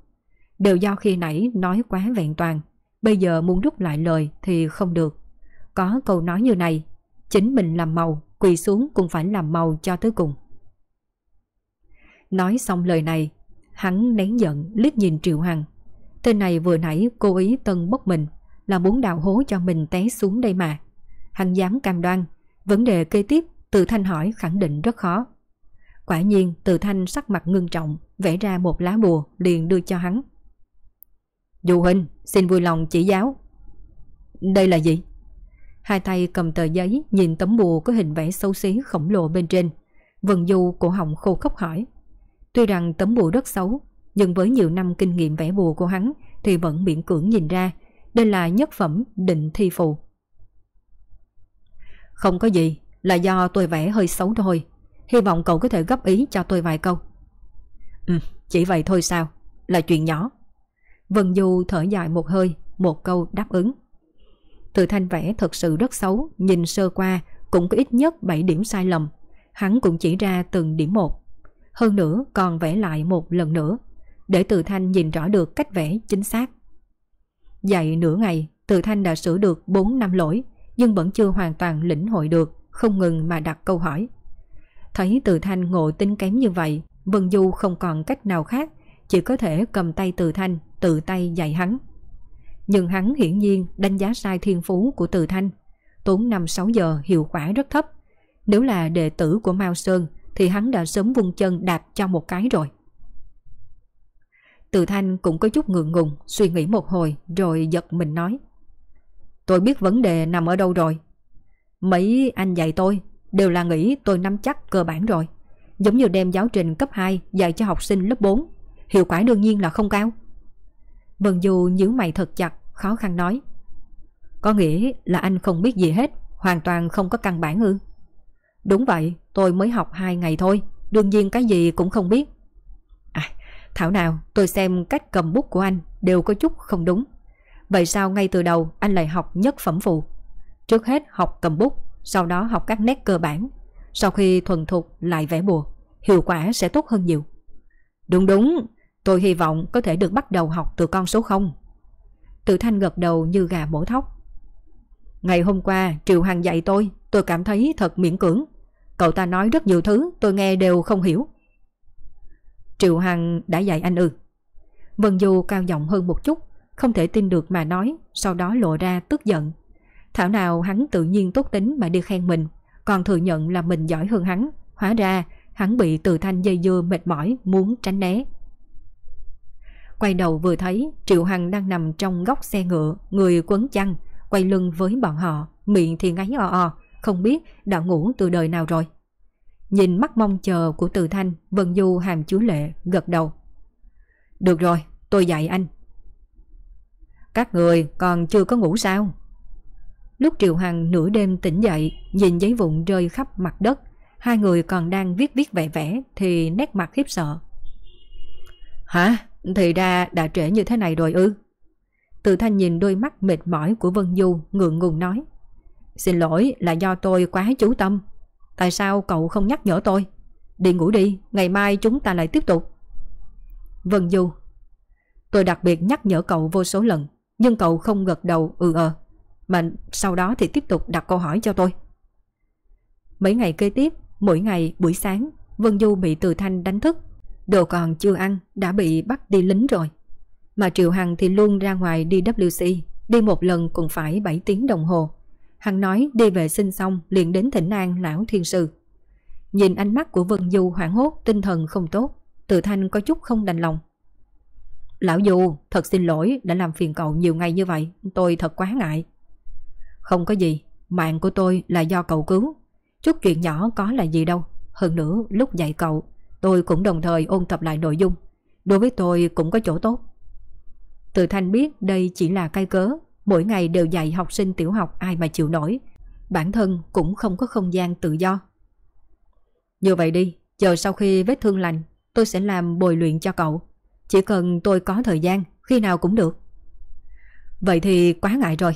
Đều do khi nãy nói quá vẹn toàn, bây giờ muốn rút lại lời thì không được. Có câu nói như này, chính mình làm màu, quỳ xuống cũng phải làm màu cho tới cùng. Nói xong lời này, hắn nén giận liếc nhìn Triệu Hằng. Tên này vừa nãy cố ý tân bốc mình, là muốn đào hố cho mình té xuống đây mà. Hắn dám cam đoan, vấn đề kế tiếp từ thanh hỏi khẳng định rất khó. Quả nhiên từ thanh sắc mặt ngưng trọng, vẽ ra một lá bùa liền đưa cho hắn. Dù huynh, xin vui lòng chỉ giáo. Đây là gì? Hai tay cầm tờ giấy nhìn tấm bùa có hình vẽ xấu xí khổng lồ bên trên. Vân Du cổ họng khô khốc hỏi. Tuy rằng tấm bùa rất xấu, nhưng với nhiều năm kinh nghiệm vẽ bùa của hắn thì vẫn miễn cưỡng nhìn ra đây là nhất phẩm định thi phù. Không có gì, là do tôi vẽ hơi xấu thôi. Hy vọng cậu có thể góp ý cho tôi vài câu. Ừ, chỉ vậy thôi sao, là chuyện nhỏ. Vân Du thở dài một hơi, một câu đáp ứng. Từ thanh vẽ thật sự rất xấu, nhìn sơ qua cũng có ít nhất 7 điểm sai lầm. Hắn cũng chỉ ra từng điểm một. Hơn nữa còn vẽ lại một lần nữa, để từ thanh nhìn rõ được cách vẽ chính xác. Dạy nửa ngày, từ thanh đã sửa được 4 năm lỗi, nhưng vẫn chưa hoàn toàn lĩnh hội được, không ngừng mà đặt câu hỏi. Thấy từ thanh ngộ tính kém như vậy, Vân Du không còn cách nào khác, chỉ có thể cầm tay từ thanh, tự tay dạy hắn. Nhưng hắn hiển nhiên đánh giá sai thiên phú của Từ Thanh. Tốn 5-6 giờ hiệu quả rất thấp. Nếu là đệ tử của Mao Sơn thì hắn đã sớm vung chân đạp cho một cái rồi. Từ Thanh cũng có chút ngượng ngùng, suy nghĩ một hồi rồi giật mình nói. Tôi biết vấn đề nằm ở đâu rồi. Mấy anh dạy tôi đều là nghĩ tôi nắm chắc cơ bản rồi. Giống như đem giáo trình cấp 2 dạy cho học sinh lớp 4. Hiệu quả đương nhiên là không cao. Vân Du nhíu mày thật chặt, khó khăn nói. Có nghĩa là anh không biết gì hết, hoàn toàn không có căn bản ư. Đúng vậy, tôi mới học 2 ngày thôi, đương nhiên cái gì cũng không biết. À, Thảo nào tôi xem cách cầm bút của anh đều có chút không đúng. Vậy sao ngay từ đầu anh lại học nhất phẩm phụ? Trước hết học cầm bút, sau đó học các nét cơ bản. Sau khi thuần thục lại vẽ bùa, hiệu quả sẽ tốt hơn nhiều. Đúng đúng, Tôi hy vọng có thể được bắt đầu học từ con số 0. Tự thanh gật đầu như gà mổ thóc. Ngày hôm qua Triệu Hằng dạy tôi, tôi cảm thấy thật miễn cưỡng. Cậu ta nói rất nhiều thứ tôi nghe đều không hiểu. Triệu Hằng đã dạy anh ư. Vân Du cao giọng hơn một chút, không thể tin được mà nói, sau đó lộ ra tức giận. Thảo nào hắn tự nhiên tốt tính mà đi khen mình, còn thừa nhận là mình giỏi hơn hắn. Hóa ra hắn bị từ thanh dây dưa mệt mỏi muốn tránh né. Quay đầu vừa thấy Triệu Hằng đang nằm trong góc xe ngựa Người quấn chăn Quay lưng với bọn họ Miệng thì ngáy o o không biết đã ngủ từ đời nào rồi. Nhìn mắt mong chờ của Từ Thanh, Vân Du hàm chúa lệ, gật đầu. Được rồi, tôi dạy anh. Các người còn chưa có ngủ sao? Lúc Triệu Hằng nửa đêm tỉnh dậy, nhìn giấy vụn rơi khắp mặt đất, hai người còn đang viết viết vẽ vẽ thì nét mặt khiếp sợ. Hả? Thì ra đã trễ như thế này rồi ư? Từ thanh nhìn đôi mắt mệt mỏi của Vân Du ngượng ngùng nói. Xin lỗi là do tôi quá chú tâm. Tại sao cậu không nhắc nhở tôi? Đi ngủ đi, ngày mai chúng ta lại tiếp tục. Vân Du Tôi đặc biệt nhắc nhở cậu vô số lần, nhưng cậu không gật đầu ừ ờ. Mà sau đó thì tiếp tục đặt câu hỏi cho tôi. Mấy ngày kế tiếp, mỗi ngày buổi sáng, Vân Du bị Từ Thanh đánh thức. Đồ còn chưa ăn, đã bị bắt đi lính rồi. Mà Triệu Hằng thì luôn ra ngoài đi WC, đi một lần cũng phải 7 tiếng đồng hồ. Hằng nói đi vệ sinh xong liền đến thỉnh an lão thiên sư. Nhìn ánh mắt của Vân Du hoảng hốt, tinh thần không tốt, Từ Thanh có chút không đành lòng. Lão Du, thật xin lỗi đã làm phiền cậu nhiều ngày như vậy, tôi thật quá ngại. Không có gì, mạng của tôi là do cậu cứu. Chút chuyện nhỏ có là gì đâu. Hơn nữa, lúc dạy cậu, tôi cũng đồng thời ôn tập lại nội dung. Đối với tôi cũng có chỗ tốt. Từ Thanh biết đây chỉ là cây cớ, mỗi ngày đều dạy học sinh tiểu học ai mà chịu nổi. Bản thân cũng không có không gian tự do. Như vậy đi, chờ sau khi vết thương lành, tôi sẽ làm bồi luyện cho cậu. Chỉ cần tôi có thời gian, khi nào cũng được. Vậy thì quá ngại rồi.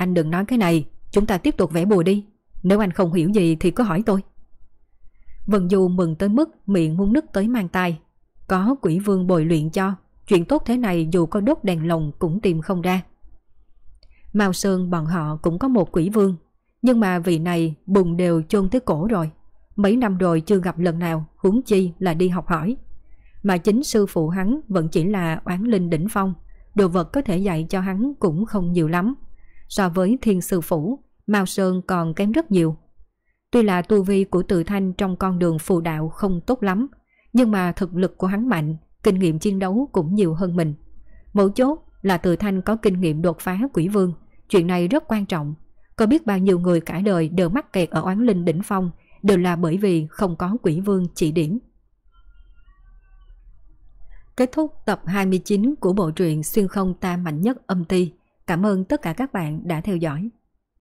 Anh đừng nói cái này, chúng ta tiếp tục vẽ bùa đi. Nếu anh không hiểu gì thì cứ hỏi tôi. Vân Du mừng tới mức miệng muốn nứt tới mang tay. Có quỷ vương bồi luyện cho, chuyện tốt thế này dù có đốt đèn lồng cũng tìm không ra. Mao Sơn bọn họ cũng có một quỷ vương, nhưng mà vị này bùng đều chôn tới cổ rồi. Mấy năm rồi chưa gặp lần nào, huống chi là đi học hỏi. Mà chính sư phụ hắn vẫn chỉ là oán linh đỉnh phong, đồ vật có thể dạy cho hắn cũng không nhiều lắm. So với thiên sư phủ, Mao Sơn còn kém rất nhiều. Tuy là tu vi của Từ Thanh trong con đường phù đạo không tốt lắm, nhưng mà thực lực của hắn mạnh, kinh nghiệm chiến đấu cũng nhiều hơn mình. Mấu chốt là Từ Thanh có kinh nghiệm đột phá quỷ vương, chuyện này rất quan trọng. Có biết bao nhiêu người cả đời đều mắc kẹt ở oán linh đỉnh phong đều là bởi vì không có quỷ vương chỉ điểm. Kết thúc tập 29 của bộ truyện Xuyên không ta mạnh nhất âm ti. Cảm ơn tất cả các bạn đã theo dõi.